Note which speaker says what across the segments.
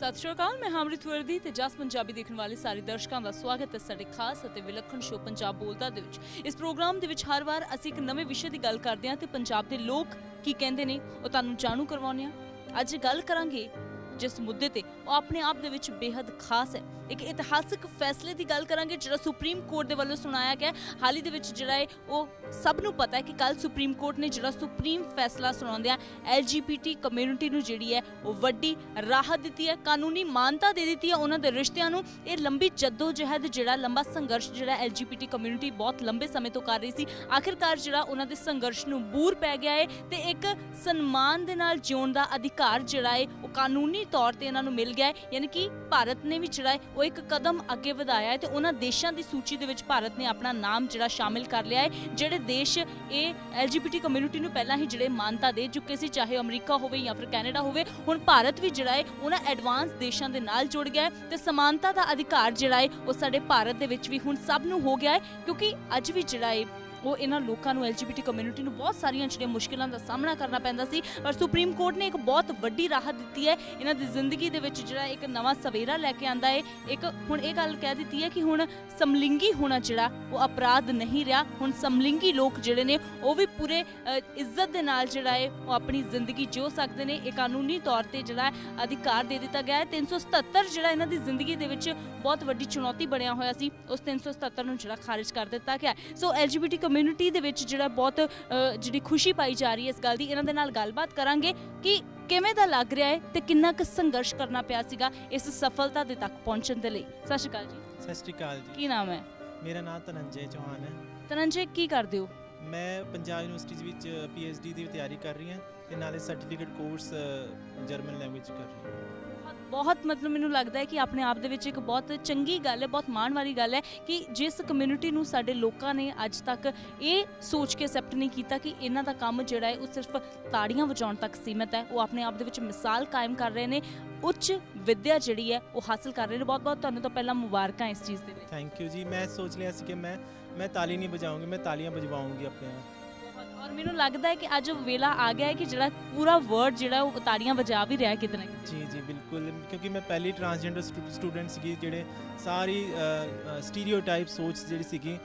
Speaker 1: ਸਤਿ ਸ਼੍ਰੀ ਅਕਾਲ, ਮੈਂ ਹਮਰਿਤ ਵਰਦੀ ਤੇ ਜਸ ਪੰਜਾਬੀ ਦੇਖਣ ਵਾਲੇ ਸਾਰੇ ਦਰਸ਼ਕਾਂ ਦਾ ਸਵਾਗਤ ਹੈ ਸਾਡੇ ਖਾਸ ਅਤੇ ਵਿਲੱਖਣ ਸ਼ੋਅ ਪੰਜਾਬ ਬੋਲਦਾ ਦੇ ਵਿੱਚ। ਇਸ ਪ੍ਰੋਗਰਾਮ ਦੇ ਵਿੱਚ ਹਰ ਵਾਰ ਅਸੀਂ ਇੱਕ ਨਵੇਂ ਵਿਸ਼ੇ ਦੀ ਗੱਲ ਕਰਦੇ ਹਾਂ ਤੇ ਪੰਜਾਬ ਦੇ ਲੋਕ ਕੀ ਕਹਿੰਦੇ ਨੇ, ਉਹ ਤੁਹਾਨੂੰ ਜਾਣੂ ਕਰਵਾਉਂਦੇ ਹਾਂ। ਅੱਜ ਗੱਲ ਕਰਾਂਗੇ ਜਿਸ ਮੁੱਦੇ ਤੇ ਉਹ ਆਪਣੇ ਆਪ ਦੇ ਵਿੱਚ ਬੇहद ਖਾਸ ਹੈ। ਇੱਕ ਇਤਿਹਾਸਕ ਫੈਸਲੇ ਦੀ ਗੱਲ ਕਰਾਂਗੇ, ਜਿਹੜਾ ਸੁਪਰੀਮ ਕੋਰਟ ਦੇ ਵੱਲੋਂ ਸੁਣਾਇਆ ਗਿਆ। ਹਾਲ ਹੀ ਦੇ ਵਿੱਚ ਜਿਹੜਾ ਹੈ ਉਹ ਸਭ ਨੂੰ ਪਤਾ ਹੈ ਕਿ ਕੱਲ ਸੁਪਰੀਮ ਕੋਰਟ ਨੇ ਜਿਹੜਾ ਸੁਪਰੀਮ ਫੈਸਲਾ ਸੁਣਾਉਂਦਿਆਂ ਐਲਜੀਬੀਟੀ ਕਮਿਊਨਿਟੀ ਨੂੰ ਜਿਹੜੀ ਹੈ, ਉਹ ਵੱਡੀ ਰਾਹਤ ਦਿੱਤੀ ਹੈ, ਕਾਨੂੰਨੀ ਮਾਨਤਾ ਦੇ ਦਿੱਤੀ ਹੈ। ਉਹਨਾਂ ਦੇ ਰਿਸ਼ਤਿਆਂ ਨੂੰ ਇਹ ਲੰਬੀ ਜਦੋਜਹਿਦ ਜਿਹੜਾ, ਲੰਬਾ ਸੰਘਰਸ਼ ਜਿਹੜਾ ਐਲਜੀਬੀਟੀ ਕਮਿਊਨਿਟੀ ਬਹੁਤ ਲੰਬੇ ਸਮੇਂ ਤੋਂ ਕਰ ਰਹੀ ਸੀ। ਆਖਿਰਕਾਰ ਜਿਹੜਾ ਉਹਨਾਂ ਦੇ ਸੰਘਰਸ਼ ਨੂੰ ਬੂਰ ਪੈ ਗਿਆ ਹੈ ਤੇ ਇੱਕ ਸਨਮਾਨ ਦੇ ਨਾਲ ਜਿਉਣ ਦਾ ਅਧਿਕਾਰ ਜਿਹੜਾ ਹੈ ਉਹ ਕਾਨੂੰਨੀ ਤੌਰ ਤੇ ਇਹਨਾਂ ਨੂੰ ਮਿਲ ਗਿਆ ਹੈ ਯਾਨੀ ਕਿ ਭਾਰਤ ਨੇ ਵੀ ਜਿਹੜਾ ਹੈ ਉਹ ਇੱਕ ਕਦਮ ਅੱਗੇ ਵਧਾਇਆ ਹੈ ਤੇ ਉਹਨਾਂ ਦੇਸ਼ਾਂ ਦੀ ਸੂਚੀ ਦੇ ਵਿੱਚ ਭਾਰਤ ਨੇ ਆਪਣਾ ਨਾਮ ਜਿਹੜਾ ਸ਼ਾਮਿਲ ਕਰ ਲਿਆ ਹੈ, ਜਿਹੜੇ ਦੇਸ਼ ਇਹ ਐਲਜੀਬੀਟੀ ਕਮਿਊਨਿਟੀ ਨੂੰ ਪਹਿਲਾਂ ਹੀ ਜਿਹੜੇ ਮਾਨਤਾ ਦੇ ਚੁੱਕੇ ਸੀ, ਚਾਹੇ ਅਮਰੀਕਾ ਹੋਵੇ ਜਾਂ ਫਿਰ ਕੈਨੇਡਾ ਹੋਵੇ, ਹੁਣ ਭਾਰਤ ਵੀ ਜਿਹੜਾ ਹੈ, ਉਹਨਾਂ ਐਡਵਾਂਸ ਦੇਸ਼ਾਂ ਦੇ ਨਾਲ ਜੁੜ ਗਿਆ ਹੈ ਤੇ ਸਮਾਨਤਾ ਦਾ ਅਧਿਕਾਰ ਜਿਹੜਾ ਹੈ, ਉਹ ਸਾਡੇ ਭਾਰਤ ਦੇ ਵਿੱਚ ਵੀ ਹੁਣ ਸਭ ਨੂੰ ਹੋ ਗਿਆ ਹੈ, ਕਿਉਂਕਿ ਅੱਜ ਵੀ ਜਿਹੜਾ ਹੈ ਉਹ ਇਹਨਾਂ ਲੋਕਾਂ ਨੂੰ ਐਲਜੀਬੀਟੀ ਕਮਿਊਨਿਟੀ ਨੂੰ ਬਹੁਤ ਸਾਰੀਆਂ ਜਿਹੜੀਆਂ ਮੁਸ਼ਕਲਾਂ ਦਾ ਸਾਹਮਣਾ ਕਰਨਾ ਪੈਂਦਾ ਸੀ। ਪਰ ਸੁਪਰੀਮ ਕੋਰਟ ਨੇ ਇੱਕ ਬਹੁਤ ਵੱਡੀ ਰਾਹਤ ਦਿੱਤੀ ਹੈ। ਇਹਨਾਂ ਦੀ ਜ਼ਿੰਦਗੀ ਦੇ ਵਿੱਚ ਜਿਹੜਾ ਇੱਕ ਨਵਾਂ ਸਵੇਰਾ ਲੈ ਕੇ ਆਂਦਾ ਹੈ ਇੱਕ ਹੁਣ ਇਹ ਗੱਲ ਕਹਿ ਦਿੱਤੀ ਹੈ ਕਿ ਹੁਣ ਸਮਲਿੰਗੀ ਹੋਣਾ ਜਿਹੜਾ, ਉਹ ਅਪਰਾਧ ਨਹੀਂ ਰਿਹਾ। ਹੁਣ ਸਮਲਿੰਗੀ ਲੋਕ ਜਿਹੜੇ ਨੇ, ਉਹ ਵੀ ਪੂਰੇ ਇੱਜ਼ਤ ਦੇ ਨਾਲ ਜਿਹੜਾ ਹੈ ਉਹ ਆਪਣੀ ਜ਼ਿੰਦਗੀ ਜਿਉ ਸਕਦੇ ਨੇ। ਇਹ ਕਾਨੂੰਨੀ ਤੌਰ ਤੇ ਜਿਹੜਾ ਅਧਿਕਾਰ ਦੇ ਦਿੱਤਾ ਗਿਆ ਹੈ। 377 ਜਿਹੜਾ ਇਹਨਾਂ ਦੀ ਜ਼ਿੰਦਗੀ ਦੇ ਵਿੱਚ ਬਹੁਤ ਵੱਡੀ ਚੁਣੌਤੀ ਬਣਿਆ ਹੋਇਆ ਸੀ। ਉਸ 377 ਨੂੰ ਜਿਹੜਾ ਖਾਰਜ ਕਰ ਦਿੱਤਾ ਗਿਆ ਹੈ। ਸੋ ਐਲਜੀਬੀਟੀ ਕਮਿਊਨਿਟੀ ਦੇ ਵਿੱਚ ਜਿਹੜਾ ਬਹੁਤ ਜਿਹੜੀ ਖੁਸ਼ੀ ਪਾਈ ਜਾ ਰਹੀ ਹੈ ਇਸ ਗੱਲ ਦੀ ਇਹਨਾਂ ਦੇ ਨਾਲ ਗੱਲਬਾਤ ਕਰਾਂਗੇ ਕਿ ਕਿਵੇਂ ਦਾ ਲੱਗ ਰਿਹਾ ਹੈ ਤੇ ਕਿੰਨਾ ਕੁ ਸੰਘਰਸ਼ ਕਰਨਾ ਪਿਆ ਸੀਗਾ ਇਸ ਸਫਲਤਾ ਦੇ ਤੱਕ ਪਹੁੰਚਣ ਦੇ ਲਈ। ਸਤਿ ਸ਼੍ਰੀ ਅਕਾਲ ਜੀ।
Speaker 2: ਸਤਿ ਸ਼੍ਰੀ ਅਕਾਲ ਜੀ।
Speaker 1: ਕੀ ਨਾਮ ਹੈ?
Speaker 2: ਮੇਰਾ ਨਾਮ ਧਨੰਜੇ ਚੌਹਾਨ ਹੈ।
Speaker 1: ਤਨੰਜੇ ਕੀ ਕਰਦੇ ਹੋ?
Speaker 2: ਮੈਂ ਪੰਜਾਬ ਯੂਨੀਵਰਸਿਟੀ ਦੇ ਵਿੱਚ ਪੀਐਚਡੀ ਦੀ ਤਿਆਰੀ ਕਰ ਰਹੀ ਹਾਂ ਤੇ ਨਾਲੇ ਸਰਟੀਫਿਕੇਟ ਕੋਰਸ ਜਰਮਨ ਲੈਂਗੁਏਜ ਕਰ ਰਹੀ ਹਾਂ।
Speaker 1: ਬਹੁਤ ਮਤਲਬ ਮੈਨੂੰ ਲੱਗਦਾ ਹੈ ਕਿ ਆਪਣੇ ਆਪ ਦੇ ਵਿੱਚ ਇੱਕ ਬਹੁਤ ਚੰਗੀ ਗੱਲ ਹੈ, ਬਹੁਤ ਮਾਣ ਵਾਲੀ ਗੱਲ ਹੈ ਕਿ ਜਿਸ ਕਮਿਊਨਿਟੀ ਨੂੰ ਸਾਡੇ ਲੋਕਾਂ ਨੇ ਅੱਜ ਤੱਕ ਇਹ ਸੋਚ ਕੇ ਐਕਸੈਪਟ ਨਹੀਂ ਕੀਤਾ ਕਿ ਇਹਨਾਂ ਦਾ ਕੰਮ ਜਿਹੜਾ ਹੈ ਉਹ ਸਿਰਫ ਤਾੜੀਆਂ ਵਜਾਉਣ ਤੱਕ ਸੀਮਿਤ ਹੈ। ਉਹ ਆਪਣੇ ਆਪ ਦੇ ਵਿੱਚ ਮਿਸਾਲ ਕਾਇਮ ਕਰ ਰਹੇ ਨੇ, ਉੱਚ ਵਿੱਦਿਆ ਜਿਹੜੀ ਹੈ ਉਹ ਹਾਸਲ ਕਰ ਰਹੇ ਨੇ। ਬਹੁਤ ਬਹੁਤ ਤੁਹਾਨੂੰ ਤਾਂ ਪਹਿਲਾਂ ਮੁਬਾਰਕਾਂ ਇਸ ਚੀਜ਼ ਦੇ ਲਈ
Speaker 2: ਥੈਂਕ ਯੂ ਜੀ। ਮੈਂ ਸੋਚ ਲਿਆ ਸੀ ਕਿ ਮੈਂ ਮੈਂ ਤਾਲੀ ਨਹੀਂ ਵਜਾਉਂਗੀ, ਮੈਂ ਤਾਲੀਆਂ ਵਜਵਾਉਂਗੀ ਆਪਣੇ ਆਪ
Speaker 1: ਔਰ ਮੈਨੂੰ ਲੱਗਦਾ ਹੈ ਕਿ ਅੱਜ ਵੇਲਾ ਆ ਗਿਆ ਹੈ ਕਿ ਜਿਹੜਾ ਪੂਰਾ ਵਰਡ ਜਿਹੜਾ ਉਹ ਤਾੜੀਆਂ ਵਜਾ ਵੀ ਰਿਹਾ ਕਿਤੇ ਨਾ
Speaker 2: ਜੀ ਜੀ, ਬਿਲਕੁਲ। ਕਿਉਂਕਿ ਮੈਂ ਪਹਿਲੀ ਟਰਾਂਸਜੈਂਡਰ ਸਟੂਡੈਂਟ ਸੀਗੀ ਜਿਹੜੇ ਸਾਰੀ ਸਟੀਰੀਓਟਾਈਪ ਸੋਚ ਜਿਹੜੀ ਸੀਗੀ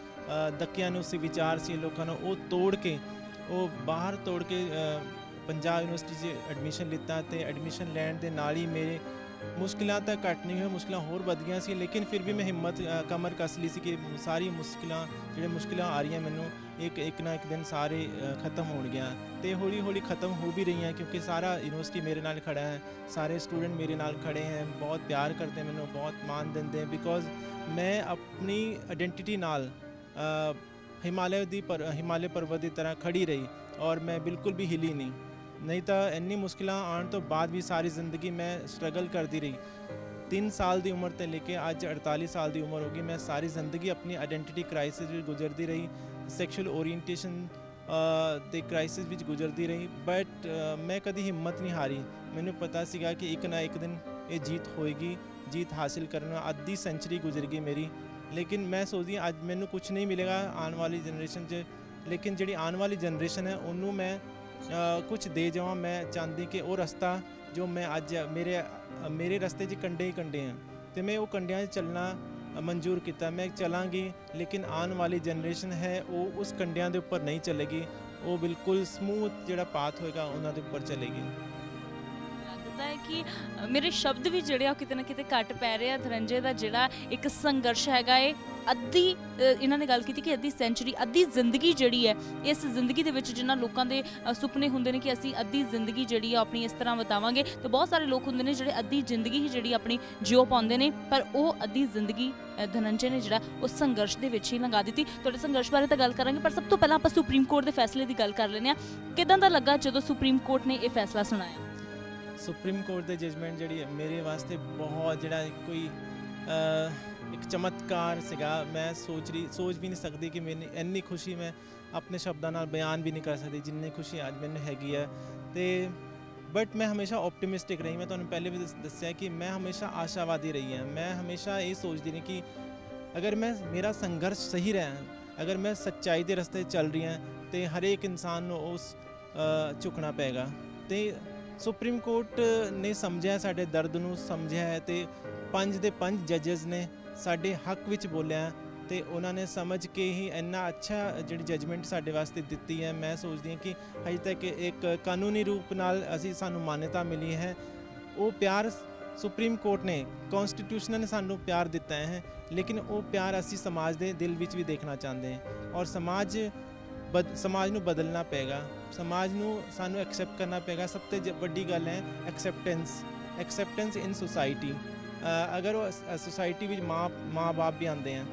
Speaker 2: ਦੱਕਿਆਂ ਨੂੰ ਸੀ, ਵਿਚਾਰ ਸੀ, ਲੋਕਾਂ ਨੂੰ, ਉਹ ਤੋੜ ਕੇ, ਉਹ ਬਾਹਰ ਤੋੜ ਕੇ ਪੰਜਾਬ ਯੂਨੀਵਰਸਿਟੀ 'ਚ ਐਡਮਿਸ਼ਨ ਲਿੱਤਾ ਤੇ ਐਡਮਿਸ਼ਨ ਲੈਣ ਦੇ ਨਾਲ ਹੀ ਮੇਰੇ ਮੁਸ਼ਕਿਲਾਂ ਤਾਂ ਘੱਟ ਨਹੀਂ ਹੋਈਆਂ, ਮੁਸ਼ਕਿਲਾਂ ਹੋਰ ਵੱਧ ਗਈਆਂ ਸੀ, ਲੇਕਿਨ ਫਿਰ ਵੀ ਮੈਂ ਹਿੰਮਤ ਕਮਰ ਕੱਸ ਲਈ ਸੀ ਕਿ ਸਾਰੀ ਮੁਸ਼ਕਿਲਾਂ, ਜਿਹੜੇ ਮੁਸ਼ਕਿਲਾਂ ਆ ਰਹੀਆਂ ਮੈਨੂੰ, ਇੱਕ ਇੱਕ ਨਾ ਇੱਕ ਦਿਨ ਸਾਰੇ ਖਤਮ ਹੋਣਗੀਆਂ ਤੇ ਹੌਲੀ ਹੌਲੀ ਖਤਮ ਹੋ ਵੀ ਰਹੀਆਂ, ਕਿਉਂਕਿ ਸਾਰਾ ਯੂਨੀਵਰਸਿਟੀ ਮੇਰੇ ਨਾਲ ਖੜਾ ਹੈ, ਸਾਰੇ ਸਟੂਡੈਂਟ ਮੇਰੇ ਨਾਲ ਖੜੇ ਹੈ, ਬਹੁਤ ਪਿਆਰ ਕਰਦੇ ਮੈਨੂੰ, ਬਹੁਤ ਮਾਣ ਦਿੰਦੇ ਹੈ ਬਿਕੋਜ਼ ਮੈਂ ਆਪਣੀ ਆਇਡੈਂਟੀਟੀ ਨਾਲ ਹਿਮਾਲਿਆ ਦੀ ਪਰ, ਹਿਮਾਲਿਆ ਪਰਬਤ ਦੀ ਤਰ੍ਹਾਂ ਖੜੀ ਰਹੀ ਔਰ ਮੈਂ ਬਿਲਕੁਲ ਵੀ ਹਿਲੀ ਨਹੀਂ। ਨਹੀਂ ਤਾਂ ਇੰਨੀ ਮੁਸ਼ਕਿਲਾਂ ਆਉਣ ਤੋਂ ਬਾਅਦ ਵੀ ਸਾਰੀ ਜ਼ਿੰਦਗੀ ਮੈਂ ਸਟਰਗਲ ਕਰਦੀ ਰਹੀ। 3 ਸਾਲ ਦੀ ਉਮਰ ਤੋਂ ਲੈ ਕੇ ਅੱਜ 48 ਸਾਲ ਦੀ ਉਮਰ ਹੋ ਗਈ, ਮੈਂ ਸਾਰੀ ਜ਼ਿੰਦਗੀ ਆਪਣੀ ਆਇਡੈਂਟੀਟੀ ਕ੍ਰਾਈਸਿਸ ਵਿੱਚ ਗੁਜ਼ਰਦੀ ਰਹੀ। ਸੈਕਸ਼ੂਅਲ ਓਰੀਐਂਟੇਸ਼ਨ ਦੇ ਕ੍ਰਾਈਸਿਸ ਵਿੱਚ ਗੁਜ਼ਰਦੀ ਰਹੀ ਬਟ ਮੈਂ ਕਦੀ ਹਿੰਮਤ ਨਹੀਂ ਹਾਰੀ। ਮੈਨੂੰ ਪਤਾ ਸੀਗਾ ਕਿ ਇੱਕ ਨਾ ਇੱਕ ਦਿਨ ਇਹ ਜੀਤ ਹੋਏਗੀ, ਜੀਤ ਹਾਸਿਲ ਕਰਨਾ ਅੱਧੀ ਸੈਂਚਰੀ ਗੁਜ਼ਰ ਗਈ ਮੇਰੀ। ਲੇਕਿਨ ਮੈਂ ਸੋਚਦੀ ਹਾਂ ਅੱਜ ਮੈਨੂੰ ਕੁਝ ਨਹੀਂ ਮਿਲੇਗਾ ਆਉਣ ਵਾਲੀ ਜਨਰੇਸ਼ਨ 'ਚ। ਲੇਕਿਨ ਜਿਹੜੀ ਆਉਣ ਵਾਲੀ ਜਨਰੇਸ਼ਨ ਹੈ, ਉਹਨੂੰ ਮੈਂ ਕੁਝ ਦੇ ਜਾਵਾਂ, ਮੈਂ ਚਾਹੁੰਦੀ ਕਿ ਉਹ ਰਸਤਾ ਜੋ ਮੈਂ ਅੱਜ ਮੇਰੇ ਮੇਰੇ ਰਸਤੇ 'ਚ ਕੰਡੇ ਹੀ ਕੰਡੇ ਆ। ਤੇ ਮੈਂ ਉਹ ਕੰਡਿਆਂ 'ਚ ਚੱਲਣਾ ਮਨਜ਼ੂਰ ਕੀਤਾ। ਮੈਂ ਚਲਾਂਗੀ, ਲੇਕਿਨ ਆਉਣ ਵਾਲੀ ਜਨਰੇਸ਼ਨ ਹੈ, ਉਹ ਉਸ ਕੰਡਿਆਂ ਦੇ ਉੱਪਰ ਨਹੀਂ ਚੱਲੇਗੀ। ਉਹ ਬਿਲਕੁਲ ਸਮੂਥ ਜਿਹੜਾ ਪਾਥ ਹੋਏਗਾ, ਉਹਨਾਂ ਦੇ ਉੱਪਰ ਚੱਲੇਗੀ।
Speaker 1: ਲੱਗਦਾ ਹੈ ਕਿ ਮੇਰੇ ਸ਼ਬਦ ਵੀ ਜਿਹੜੇ ਆ ਉਹ ਕਿਤੇ ਨਾ ਕਿਤੇ ਘੱਟ ਪੈ ਰਹੇ ਆ। ਧਰੰਜੇ ਦਾ ਜਿਹੜਾ ਇੱਕ ਸੰਘਰਸ਼ ਹੈਗਾ ਏ ਅੱਧੀ ਇਹਨਾਂ ਨੇ ਗੱਲ ਕੀਤੀ ਕਿ ਅੱਧੀ ਸੈਂਚੁਰੀ ਅੱਧੀ ਜ਼ਿੰਦਗੀ ਜਿਹੜੀ ਹੈ ਇਸ ਜ਼ਿੰਦਗੀ ਦੇ ਵਿੱਚ ਜਿਨ੍ਹਾਂ ਲੋਕਾਂ ਦੇ ਸੁਪਨੇ ਹੁੰਦੇ ਨੇ ਕਿ ਅਸੀਂ ਅੱਧੀ ਜ਼ਿੰਦਗੀ ਜਿਹੜੀ ਆ ਆਪਣੀ ਇਸ ਤਰ੍ਹਾਂ ਬਤਾਵਾਂਗੇ ਤੇ ਬਹੁਤ ਸਾਰੇ ਲੋਕ ਹੁੰਦੇ ਨੇ ਜਿਹੜੇ ਅੱਧੀ ਜ਼ਿੰਦਗੀ ਹੀ ਜਿਹੜੀ ਆਪਣੀ ਜਿਉ ਪਾਉਂਦੇ ਨੇ ਪਰ ਉਹ ਅੱਧੀ ਜ਼ਿੰਦਗੀ ਅ, ਧਨੰਜੇ ਨੇ ਜਿਹੜਾ ਉਹ ਸੰਘਰਸ਼ ਦੇ ਵਿੱਚ ਹੀ ਲੰਗਾ ਦਿੱਤੀ। ਤੁਹਾਡੇ ਸੰਘਰਸ਼ ਬਾਰੇ ਤਾਂ ਗੱਲ ਕਰਾਂਗੇ ਪਰ ਸਭ ਤੋਂ ਪਹਿਲਾਂ ਆਪਾਂ ਸੁਪਰੀਮ ਕੋਰਟ ਦੇ ਫੈਸਲੇ ਦੀ ਗੱਲ ਕਰ ਲੈਂਦੇ ਆ ਕਿਦਾਂ ਦਾ ਲੱਗਾ ਜਦੋਂ ਸੁਪਰੀਮ ਕੋਰਟ ਨੇ ਇਹ ਫੈਸਲਾ ਸੁਣਾਇਆ?
Speaker 2: ਸੁਪਰੀਮ ਕੋਰਟ ਦੇ ਜਜਮੈਂਟ ਜਿਹੜੀ ਹੈ, ਮੇਰੇ ਵਾਸਤੇ ਬਹੁਤ ਜਿਹੜਾ ਕੋਈ ਇੱਕ ਚਮਤਕਾਰ ਸੀਗਾ। ਮੈਂ ਸੋਚ ਰਹੀ ਸੋਚ ਵੀ ਨਹੀਂ ਸਕਦੀ ਕਿ ਮੈਨੂੰ ਇੰਨੀ ਖੁਸ਼ੀ ਮੈਂ ਆਪਣੇ ਸ਼ਬਦਾਂ ਨਾਲ ਬਿਆਨ ਵੀ ਨਹੀਂ ਕਰ ਸਕਦੀ ਜਿੰਨੀ ਖੁਸ਼ੀ ਅੱਜ ਮੈਨੂੰ ਹੈਗੀ ਹੈ। ਤੇ ਬਟ ਮੈਂ ਹਮੇਸ਼ਾ ਆਪਟੀਮਿਸਟਿਕ ਰਹੀ। ਮੈਂ ਤੁਹਾਨੂੰ ਪਹਿਲੇ ਵੀ ਦੱਸ- ਦੱਸਿਆ ਕਿ ਮੈਂ ਹਮੇਸ਼ਾ ਆਸ਼ਾਵਾਦੀ ਰਹੀ ਹਾਂ। ਮੈਂ ਹਮੇਸ਼ਾ ਇਹ ਸੋਚਦੀ ਰਹੀ ਕਿ ਅਗਰ ਮੈਂ ਮੇਰਾ ਸੰਘਰਸ਼ ਸਹੀ ਰਿਹਾ ਅਗਰ ਮੈਂ ਸੱਚਾਈ ਦੇ ਰਸਤੇ ਚੱਲ ਰਹੀ ਹਾਂ ਤੇ ਹਰੇਕ ਇਨਸਾਨ ਨੂੰ ਉਸ ਝੁਕਣਾ ਪਏਗਾ। ਤੇ ਸੁਪਰੀਮ ਕੋਰਟ ਨੇ ਸਮਝਿਆ, ਸਾਡੇ ਦਰਦ ਨੂੰ ਸਮਝਿਆ ਹੈ ਤੇ ਪੰਜ ਦੇ ਪੰਜ ਜੱਜਸ ਨੇ ਸਾਡੇ ਹੱਕ ਵਿੱਚ ਬੋਲਿਆ ਤੇ ਉਹਨਾਂ ਨੇ ਸਮਝ ਕੇ ਹੀ ਇੰਨਾ ਅੱਛਾ ਜਿਹੜੀ ਜਜਮੈਂਟ ਸਾਡੇ ਵਾਸਤੇ ਦਿੱਤੀ ਹੈ। ਮੈਂ ਸੋਚਦੀ ਹਾਂ ਕਿ ਅਜੇ ਤੱਕ ਇੱਕ ਕਾਨੂੰਨੀ ਰੂਪ ਨਾਲ ਅਸੀਂ ਸਾਨੂੰ ਮਾਨਤਾ ਮਿਲੀ ਹੈ। ਉਹ ਪਿਆਰ ਸੁਪਰੀਮ ਕੋਰਟ ਨੇ ਕਨਸਟੀਟਿਊਸ਼ਨ ਨੇ ਸਾਨੂੰ ਪਿਆਰ ਦਿੱਤਾ ਹੈ, ਲੇਕਿਨ ਉਹ ਪਿਆਰ ਅਸੀਂ ਸਮਾਜ ਦੇ ਦਿਲ ਵਿੱਚ ਵੀ ਦੇਖਣਾ ਚਾਹੁੰਦੇ ਹਾਂ ਔਰ ਸਮਾਜ ਬਦ ਸਮਾਜ ਨੂੰ ਬਦਲਣਾ ਪਏਗਾ। ਸਮਾਜ ਨੂੰ ਸਾਨੂੰ ਐਕਸੈਪਟ ਕਰਨਾ ਪਏਗਾ। ਸਭ ਤੋਂ ਜ- ਵੱਡੀ ਗੱਲ ਹੈ ਐਕਸੈਪਟੈਂਸ ਐਕਸੈਪਟੈਂਸ ਇਨ ਸੁਸਾਇਟੀ ਅਗਰ ਉਹ ਸੁਸਾਇਟੀ ਵਿੱਚ ਮਾਂ ਮਾਂ-ਬਾਪ ਵੀ ਆਉਂਦੇ ਆ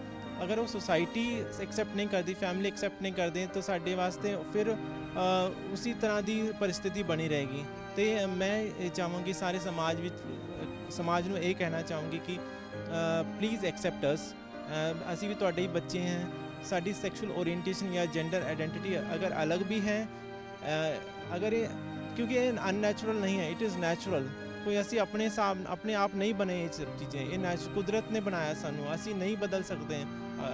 Speaker 2: ਅਗਰ ਉਹ ਸੁਸਾਇਟੀ ਐਕਸੈਪਟ ਨਹੀਂ ਕਰਦੀ ਫੈਮਿਲੀ ਐਕਸੈਪਟ ਨਹੀਂ ਕਰਦੇ ਤਾਂ ਸਾਡੇ ਵਾਸਤੇ ਫਿਰ ਅ, ਤਰ੍ਹਾਂ ਦੀ ਪਰਿਸਥਿਤੀ ਬਣੀ ਰਹੇਗੀ। ਤੇ ਮੈਂ ਇਹ ਚਾਹਾਂਗੀ ਸਾਰੇ ਸਮਾਜ ਵਿੱਚ ਸਮਾਜ ਨੂੰ ਇਹ ਕਹਿਣਾ ਚਾਹੂੰਗੀ ਕਿ ਪਲੀਜ਼ ਐਕਸੈਪਟ ਅਸ ਅਸੀਂ ਵੀ ਤੁਹਾਡੇ ਹੀ ਬੱਚੇ ਹਾਂ। ਸਾਡੀ ਸੈਕਸ਼ੂਅਲ ਓਰੀਐਂਟੇਸ਼ਨ ਜਾਂ ਜੈਂਡਰ ਆਇਡੈਂਟੀਟੀ ਅਗਰ ਅਲੱਗ ਵੀ ਹੈ ਅਗਰ ਇਹ ਕਿਉਂਕਿ ਇਹ ਅਨਨੈਚੁਰਲ ਨਹੀਂ ਹੈ ਇਟ ਇਜ਼ ਨੈਚੁਰਲ ਕੋਈ ਅਸੀਂ ਆਪਣੇ ਹਿਸਾਬ ਆਪਣੇ ਆਪ ਨਹੀਂ ਬਣੇ ਇਹ ਚੀਜ਼ਾਂ ਇਹ ਨੈਚ ਕੁਦਰਤ ਨੇ ਬਣਾਇਆ ਸਾਨੂੰ। ਅਸੀਂ ਨਹੀਂ ਬਦਲ ਸਕਦੇ।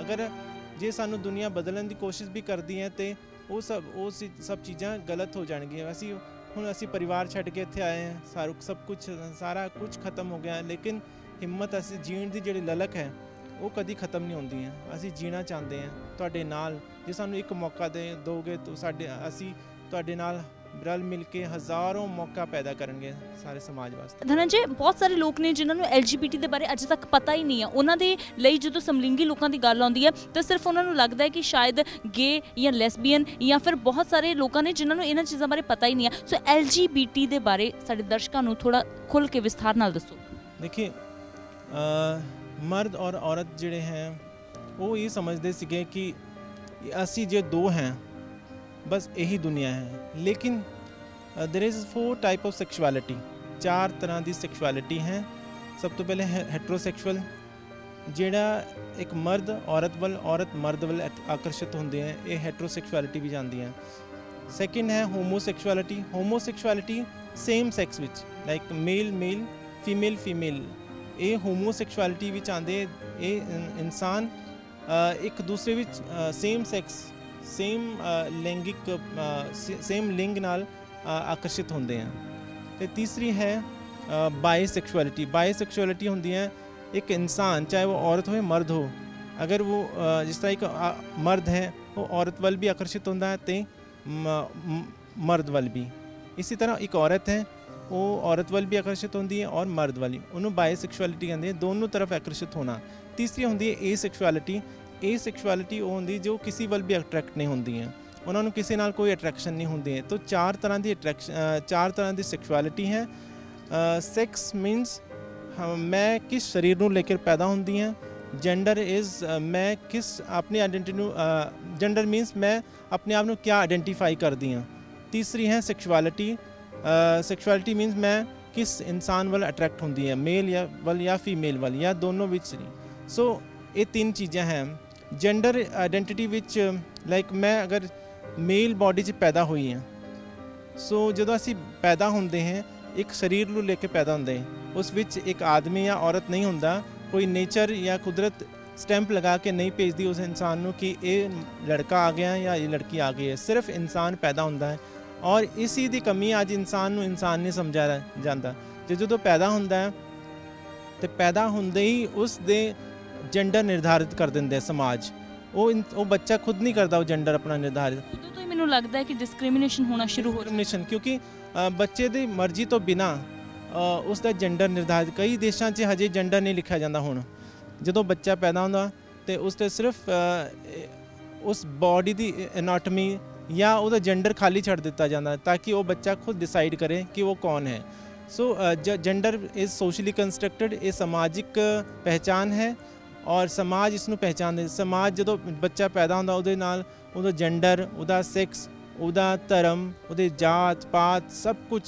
Speaker 2: ਅਗਰ ਜੇ ਸਾਨੂੰ ਦੁਨੀਆ ਬਦਲਣ ਦੀ ਕੋਸ਼ਿਸ਼ ਵੀ ਕਰਦੀ ਹੈ, ਤੇ ਉਹ ਸਭ ਉਹ ਸੀ- ਸਭ ਚੀਜ਼ਾਂ ਗਲਤ ਹੋ ਜਾਣਗੀਆਂ। ਅਸੀਂ ਹੁਣ ਅਸੀਂ ਪਰਿਵਾਰ ਛੱਡ ਕੇ ਇੱਥੇ ਆਏ ਹਾਂ। ਸਾਰਾ ਸਭ ਕੁਝ ਸਾਰਾ ਕੁਝ ਖਤਮ ਹੋ ਗਿਆ। ਲੇਕਿਨ ਹਿੰਮਤ ਅਸੀਂ ਜੀਣ ਦੀ ਜਿਹੜੀ ਲਲਕ ਹੈ ਉਹ ਕਦੀ ਖਤਮ ਨਹੀਂ ਹੁੰਦੀਆਂ। ਅਸੀਂ ਜੀਣਾ ਚਾਹੁੰਦੇ ਹਾਂ ਤੁਹਾਡੇ ਨਾਲ। ਜੇ ਸਾਨੂੰ ਇੱਕ ਮੌਕਾ ਦੇ ਦੋਗੇ ਤਾਂ ਸਾਡੇ ਅਸੀਂ ਤੁਹਾਡੇ ਨਾਲ ਰਲ ਮਿਲ ਕੇ ਹਜ਼ਾਰੋਂ ਮੌਕਾ ਪੈਦਾ ਕਰਨਗੇ ਸਾਰੇ ਸਮਾਜ ਵਾਸਤੇ।
Speaker 1: ਧਨੰਜੇ ਬਹੁਤ ਸਾਰੇ ਲੋਕ ਨੇ ਜਿਨ੍ਹਾਂ ਨੂੰ ਐਲਜੀਬੀਟੀ ਦੇ ਬਾਰੇ ਅਜੇ ਤੱਕ ਪਤਾ ਹੀ ਨਹੀਂ ਆ ਉਹਨਾਂ ਦੇ ਲਈ ਜਦੋਂ ਸਮਲਿੰਗੀ ਲੋਕਾਂ ਦੀ ਗੱਲ ਆਉਂਦੀ ਹੈ ਤਾਂ ਸਿਰਫ ਉਹਨਾਂ ਨੂੰ ਲੱਗਦਾ ਹੈ ਕਿ ਸ਼ਾਇਦ ਗੇ ਜਾਂ ਲੈਸਬੀਅਨ ਜਾਂ ਫਿਰ ਬਹੁਤ ਸਾਰੇ ਲੋਕਾਂ ਨੇ ਜਿਨ੍ਹਾਂ ਨੂੰ ਇਹਨਾਂ ਚੀਜ਼ਾਂ ਬਾਰੇ ਪਤਾ ਹੀ ਨਹੀਂ ਆ ਸੋ ਐਲਜੀਬੀਟੀ ਦੇ ਬਾਰੇ ਸਾਡੇ ਦਰਸ਼ਕਾਂ ਨੂੰ ਥੋੜਾ ਖੁੱਲ ਕੇ ਵਿਸਥਾਰ ਨਾਲ ਦੱਸੋ।
Speaker 2: ਦੇਖੀਏ ਮਰਦ ਔਰ ਔਰਤ ਜਿਹੜੇ ਹੈ ਉਹ ਇਹ ਸਮਝਦੇ ਸੀਗੇ ਕਿ ਅਸੀਂ ਜੇ ਦੋ ਹੈ ਬਸ ਇਹੀ ਦੁਨੀਆ ਹੈ ਲੇਕਿਨ there is four type of sexuality ਚਾਰ ਤਰ੍ਹਾਂ ਦੀ ਸੈਕਸ਼ੁਅਲਿਟੀ ਹੈ ਸਭ ਤੋਂ ਪਹਿਲੇ ਹੈ ਹੈਟਰੋਸੈਕਸ਼ੁਅਲ ਜਿਹੜਾ ਇੱਕ ਮਰਦ ਔਰਤ ਵੱਲ ਔਰਤ ਮਰਦ ਵੱਲ ਆਕ- ਆਕਰਸ਼ਿਤ ਹੁੰਦੇ ਹੈ ਇਹ ਹੈਟਰੋਸੈਕਸ਼ੁਅਲਿਟੀ ਵੀ ਜਾਂਦੀ ਹੈ ਸੈਕਿੰਡ ਹੈ ਹੋਮੋਸੈਕਸ਼ੁਅਲਿਟੀ ਹੋਮੋਸੈਕਸ਼ੁਅਲਿਟੀ ਸੇਮ ਸੈਕਸ ਵਿੱਚ like male male female female ਇਹ ਹੋਮੋਸੈਕਸ਼ੁਅਲਿਟੀ ਵਿੱਚ ਆਉਂਦੇ ਇਹ ਇਨ- ਇਨਸਾਨ ਅ, ਇੱਕ ਦੂਸਰੇ ਵਿੱਚ ਸੇਮ ਸੈਕਸ ਸੇਮ ਲੈਂਗਿਕ ਸੇਮ ਲਿੰਗ ਨਾਲ ਅ, ਆਕਰਸ਼ਿਤ ਹੁੰਦੇ ਆ। ਤੇ ਤੀਸਰੀ ਹੈ ਬਾਇਸੈਕਸ਼ੁਅਲਿਟੀ ਬਾਇਸੈਕਸ਼ੁਅਲਿਟੀ ਹੁੰਦੀ ਹੈ ਇੱਕ ਇਨਸਾਨ ਚਾਹੇ ਉਹ ਔਰਤ ਹੋਵੇ ਮਰਦ ਹੋ ਅਗਰ ਉਹ ਅ, ਜਿਸ ਤਰ੍ਹਾਂ ਇੱਕ ਅ, ਮਰਦ ਹੈ ਉਹ ਔਰਤ ਵੱਲ ਵੀ ਆਕਰਸ਼ਿਤ ਹੁੰਦਾ ਹੈ ਤੇ ਮ- ਮ- ਮਰਦ ਵੱਲ ਵੀ। ਇਸੇ ਤਰ੍ਹਾਂ ਇੱਕ ਔਰਤ ਹੈ ਉਹ ਔਰਤ ਵੱਲ ਵੀ ਆਕਰਸ਼ਿਤ ਹੁੰਦੀ ਹੈ ਔਰ ਮਰਦ ਵੱਲ ਉਹਨੂੰ ਬਾਇਸੈਕਸ਼ੁਅਲਿਟੀ ਕਹਿੰਦੇ ਆ। ਦੋਨੋਂ ਤਰਫ ਆਕਰਸ਼ਿਤ ਹੋਣਾ। ਤੀਸਰੀ ਹੁੰਦੀ ਹੈ ਏ ਸੈਕਸ਼ੁਅਲਿਟੀ ਏ ਸੈਕਸ਼ੁਅਲਿਟੀ ਉਹ ਹੁੰਦੀ ਜੋ ਕਿਸੇ ਵੱਲ ਵੀ ਅਟਰੈਕਟ ਨਹੀਂ ਹੁੰਦੀ ਹੈ ਉਹਨਾਂ ਨੂੰ ਕਿਸੇ ਨਾਲ ਕੋਈ ਅਟਰੈਕਸ਼ਨ ਨਹੀਂ ਹੁੰਦੀ ਹੈ। ਤਾਂ ਚਾਰ ਤਰ੍ਹਾਂ ਦੀ ਅਟਰੈਕਸ਼ਨ ਚਾਰ ਤਰ੍ਹਾਂ ਦੀ ਸੈਕਸ਼ੁਅਲਿਟੀ ਹੈ। ਸੈਕਸ ਮੀਨਸ ਮੈਂ ਕਿਸ ਸਰੀਰ ਨੂੰ ਲੈ ਕੇ ਪੈਦਾ ਹੁੰਦੀ ਹਾਂ? ਜੈਂਡਰ ਇਜ਼ ਮੈਂ ਕਿਸ ਆਪਣੀ ਆਇਡੈਂਟੀ ਨੂੰ ਜੈਂਡਰ ਮੀਨਸ ਮੈਂ ਆਪਣੇ ਆਪ ਨੂੰ ਕਿਆ ਆਇਡੈਂਟੀਫਾਈ ਕਰਦੀ ਹਾਂ? ਤੀਸਰੀ ਹੈ ਸੈਕਸ਼ੁਅਲਿਟੀ ਸੈਕਸ਼ੁਅਲਿਟੀ ਮੀਨਸ ਮੈਂ ਕਿਸ ਇਨਸਾਨ ਵੱਲ ਅਟਰੈਕਟ ਹੁੰਦੀ ਹੈ ਮੇਲ ਜਾਂ ਵੱਲ ਜਾਂ ਫੀਮੇਲ ਵੱਲ, ਜਾਂ ਦੋਨੋਂ ਵਿੱਚ ਨਹੀਂ। ਸੋ ਇਹ ਤਿੰਨ ਚੀਜ਼ਾਂ ਹੈ। ਜੈਂਡਰ ਆਇਡੈਂਟੀਟੀ ਵਿੱਚ ਲਾਈਕ ਮੈਂ ਅਗਰ ਮੇਲ ਬਾਡੀ 'ਚ ਪੈਦਾ ਹੋਈ ਹਾਂ ਸੋ ਜਦੋਂ ਅਸੀਂ ਪੈਦਾ ਹੁੰਦੇ ਹਾਂ, ਇੱਕ ਸਰੀਰ ਨੂੰ ਲੈ ਕੇ ਪੈਦਾ ਹੁੰਦੇ ਉਸ ਵਿੱਚ ਇੱਕ ਆਦਮੀ ਜਾਂ ਔਰਤ ਨਹੀਂ ਹੁੰਦਾ, ਕੋਈ ਨੇਚਰ ਜਾਂ ਕੁਦਰਤ ਸਟੈਂਪ ਲਗਾ ਕੇ ਨਹੀਂ ਭੇਜਦੀ ਉਸ ਇਨਸਾਨ ਨੂੰ ਕਿ ਇਹ ਲੜਕਾ ਆ ਗਿਆ ਜਾਂ ਇਹ ਲੜਕੀ ਆ ਗਈ ਹੈ। ਸਿਰਫ ਇਨਸਾਨ ਪੈਦਾ ਹੁੰਦਾ ਹੈ। ਔਰ ਇਸੀ ਦੀ ਕਮੀ ਅੱਜ ਇਨਸਾਨ ਨੂੰ ਇਨਸਾਨ ਨਹੀਂ ਸਮਝਿਆ ਜਾਂਦਾ। ਜੇ ਜਦੋਂ ਪੈਦਾ ਹੁੰਦਾ ਹੈ ਤੇ ਪੈਦਾ ਹੁੰਦੇ ਹੀ ਉਸ ਦੇ ਜੈਂਡਰ ਨਿਰਧਾਰਿਤ ਕਰ ਦਿੰਦੇ ਸਮਾਜ। ਉਹ ਉਹ ਬੱਚਾ ਖੁਦ ਨਹੀਂ ਕਰਦਾ ਉਹ ਜੈਂਡਰ ਆਪਣਾ ਨਿਰਧਾਰਿਤ।
Speaker 1: ਉਦੋਂ ਤੋਂ ਹੀ ਮੈਨੂੰ ਲੱਗਦਾ ਹੈ ਕਿ ਡਿਸਕ੍ਰਿਮੀਨੇਸ਼ਨ ਹੋਣਾ ਸ਼ੁਰੂ ਹੋ ਰਿਹਾ
Speaker 2: ਕਿਉਂਕਿ ਬੱਚੇ ਦੀ ਮਰਜ਼ੀ ਤੋਂ ਬਿਨਾ ਉਸ ਦਾ ਜੈਂਡਰ ਨਿਰਧਾਰਿਤ ਕਈ ਦੇਸ਼ਾਂ 'ਚ ਹਜੇ ਜੈਂਡਰ ਨਹੀਂ ਲਿਖਿਆ ਜਾਂਦਾ ਹੁਣ। ਜਦੋਂ ਬੱਚਾ ਪੈਦਾ ਹੁੰਦਾ ਤੇ ਉਸ ਤੇ ਸਿਰਫ ਉਸ ਬਾਡੀ ਦੀ ਐਨਾਟਮੀ ਜਾਂ ਉਹਦਾ ਜੈਂਡਰ ਖਾਲੀ ਛੱਡ ਦਿੱਤਾ ਜਾਂਦਾ ਤਾਂ ਕਿ ਉਹ ਬੱਚਾ ਖੁਦ ਡਿਸਾਈਡ ਕਰੇ ਕਿ ਉਹ ਕੌਣ ਹੈ so gender is socially constructed ਇਹ ਸਮਾਜਿਕ ਪਹਿਚਾਨ ਹੈ ਔਰ ਸਮਾਜ ਇਸ ਨੂੰ ਪਹਿਚਾਨਦੇ ਸਮਾਜ ਜਦੋਂ ਬੱਚਾ ਪੈਦਾ ਹੁੰਦਾ ਉਹਦੇ ਨਾਲ ਉਹਦਾ ਜੈਂਡਰ ਉਹਦਾ ਸੈਕਸ ਉਹਦਾ ਧਰਮ ਉਹਦੇ ਜਾਤ ਪਾਤ ਸਭ ਕੁਝ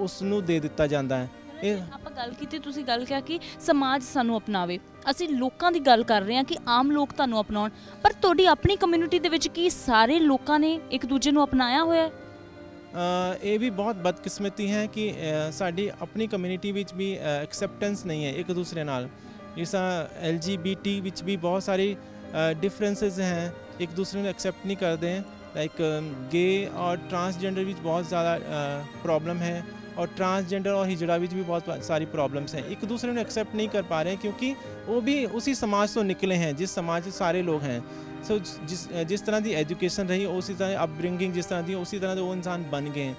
Speaker 2: ਉਸ ਨੂੰ ਦੇ ਦਿੱਤਾ ਜਾਂਦਾ ਹੈ ਇਹ
Speaker 1: ਆਪਾਂ ਗੱਲ ਕੀਤੀ ਤੁਸੀਂ ਗੱਲ ਕਿਹਾ ਕਿ ਸਮਾਜ ਸਾਨੂੰ ਅਪਣਾਵੇ। ਅਸੀਂ ਲੋਕਾਂ ਦੀ ਗੱਲ ਕਰ ਰਹੇ ਹਾਂ ਕਿ ਆਮ ਲੋਕ ਤੁਹਾਨੂੰ ਅਪਣਾਉਣ। ਪਰ ਤੁਹਾਡੀ ਆਪਣੀ ਕਮਿਊਨਿਟੀ ਦੇ ਵਿੱਚ ਕੀ ਸਾਰੇ ਲੋਕਾਂ ਨੇ ਇੱਕ ਦੂਜੇ ਨੂੰ ਅਪਣਾਇਆ ਹੋਇਆ ਹੈ?
Speaker 2: ਇਹ ਵੀ ਬਹੁਤ ਬਦਕਿਸਮਤੀ ਹੈ ਕਿ ਸਾਡੀ ਆਪਣੀ ਕਮਿਊਨਿਟੀ ਵਿੱਚ ਵੀ ਐਕਸੈਪਟੈਂਸ ਨਹੀਂ ਹੈ ਇੱਕ ਦੂਸਰੇ ਨਾਲ। ਜਿਸ ਤਰ੍ਹਾਂ ਐਲਜੀਬੀਟੀ ਵਿੱਚ ਵੀ ਬਹੁਤ ਸਾਰੇ ਡਿਫਰੈਂਸਸ ਹੈ ਇੱਕ ਦੂਸਰੇ ਨੂੰ ਐਕਸੈਪਟ ਨਹੀਂ ਕਰਦੇ। ਲਾਈਕ ਗੇ ਔਰ ਟਰਾਂਸਜੈਂਡਰ ਵਿੱਚ ਬਹੁਤ ਜ਼ਿਆਦਾ ਪ੍ਰੋਬਲਮ ਹੈ। और ट्रांसजेंडर और हिजड़ा भी, भी बहुत सारी प्रॉब्लम्स हैं। एक दूसरे को एक्सेप्ट नहीं कर पा रहे हैं क्योंकि वो भी उसी समाज से निकले हैं जिस समाज से सारे लोग हैं। सो जिस जिस तरह की एजुकेशन रही उसी तरह अपब्रिंगिंग जिस तरह की उसी तरह से वो इंसान बन गए हैं।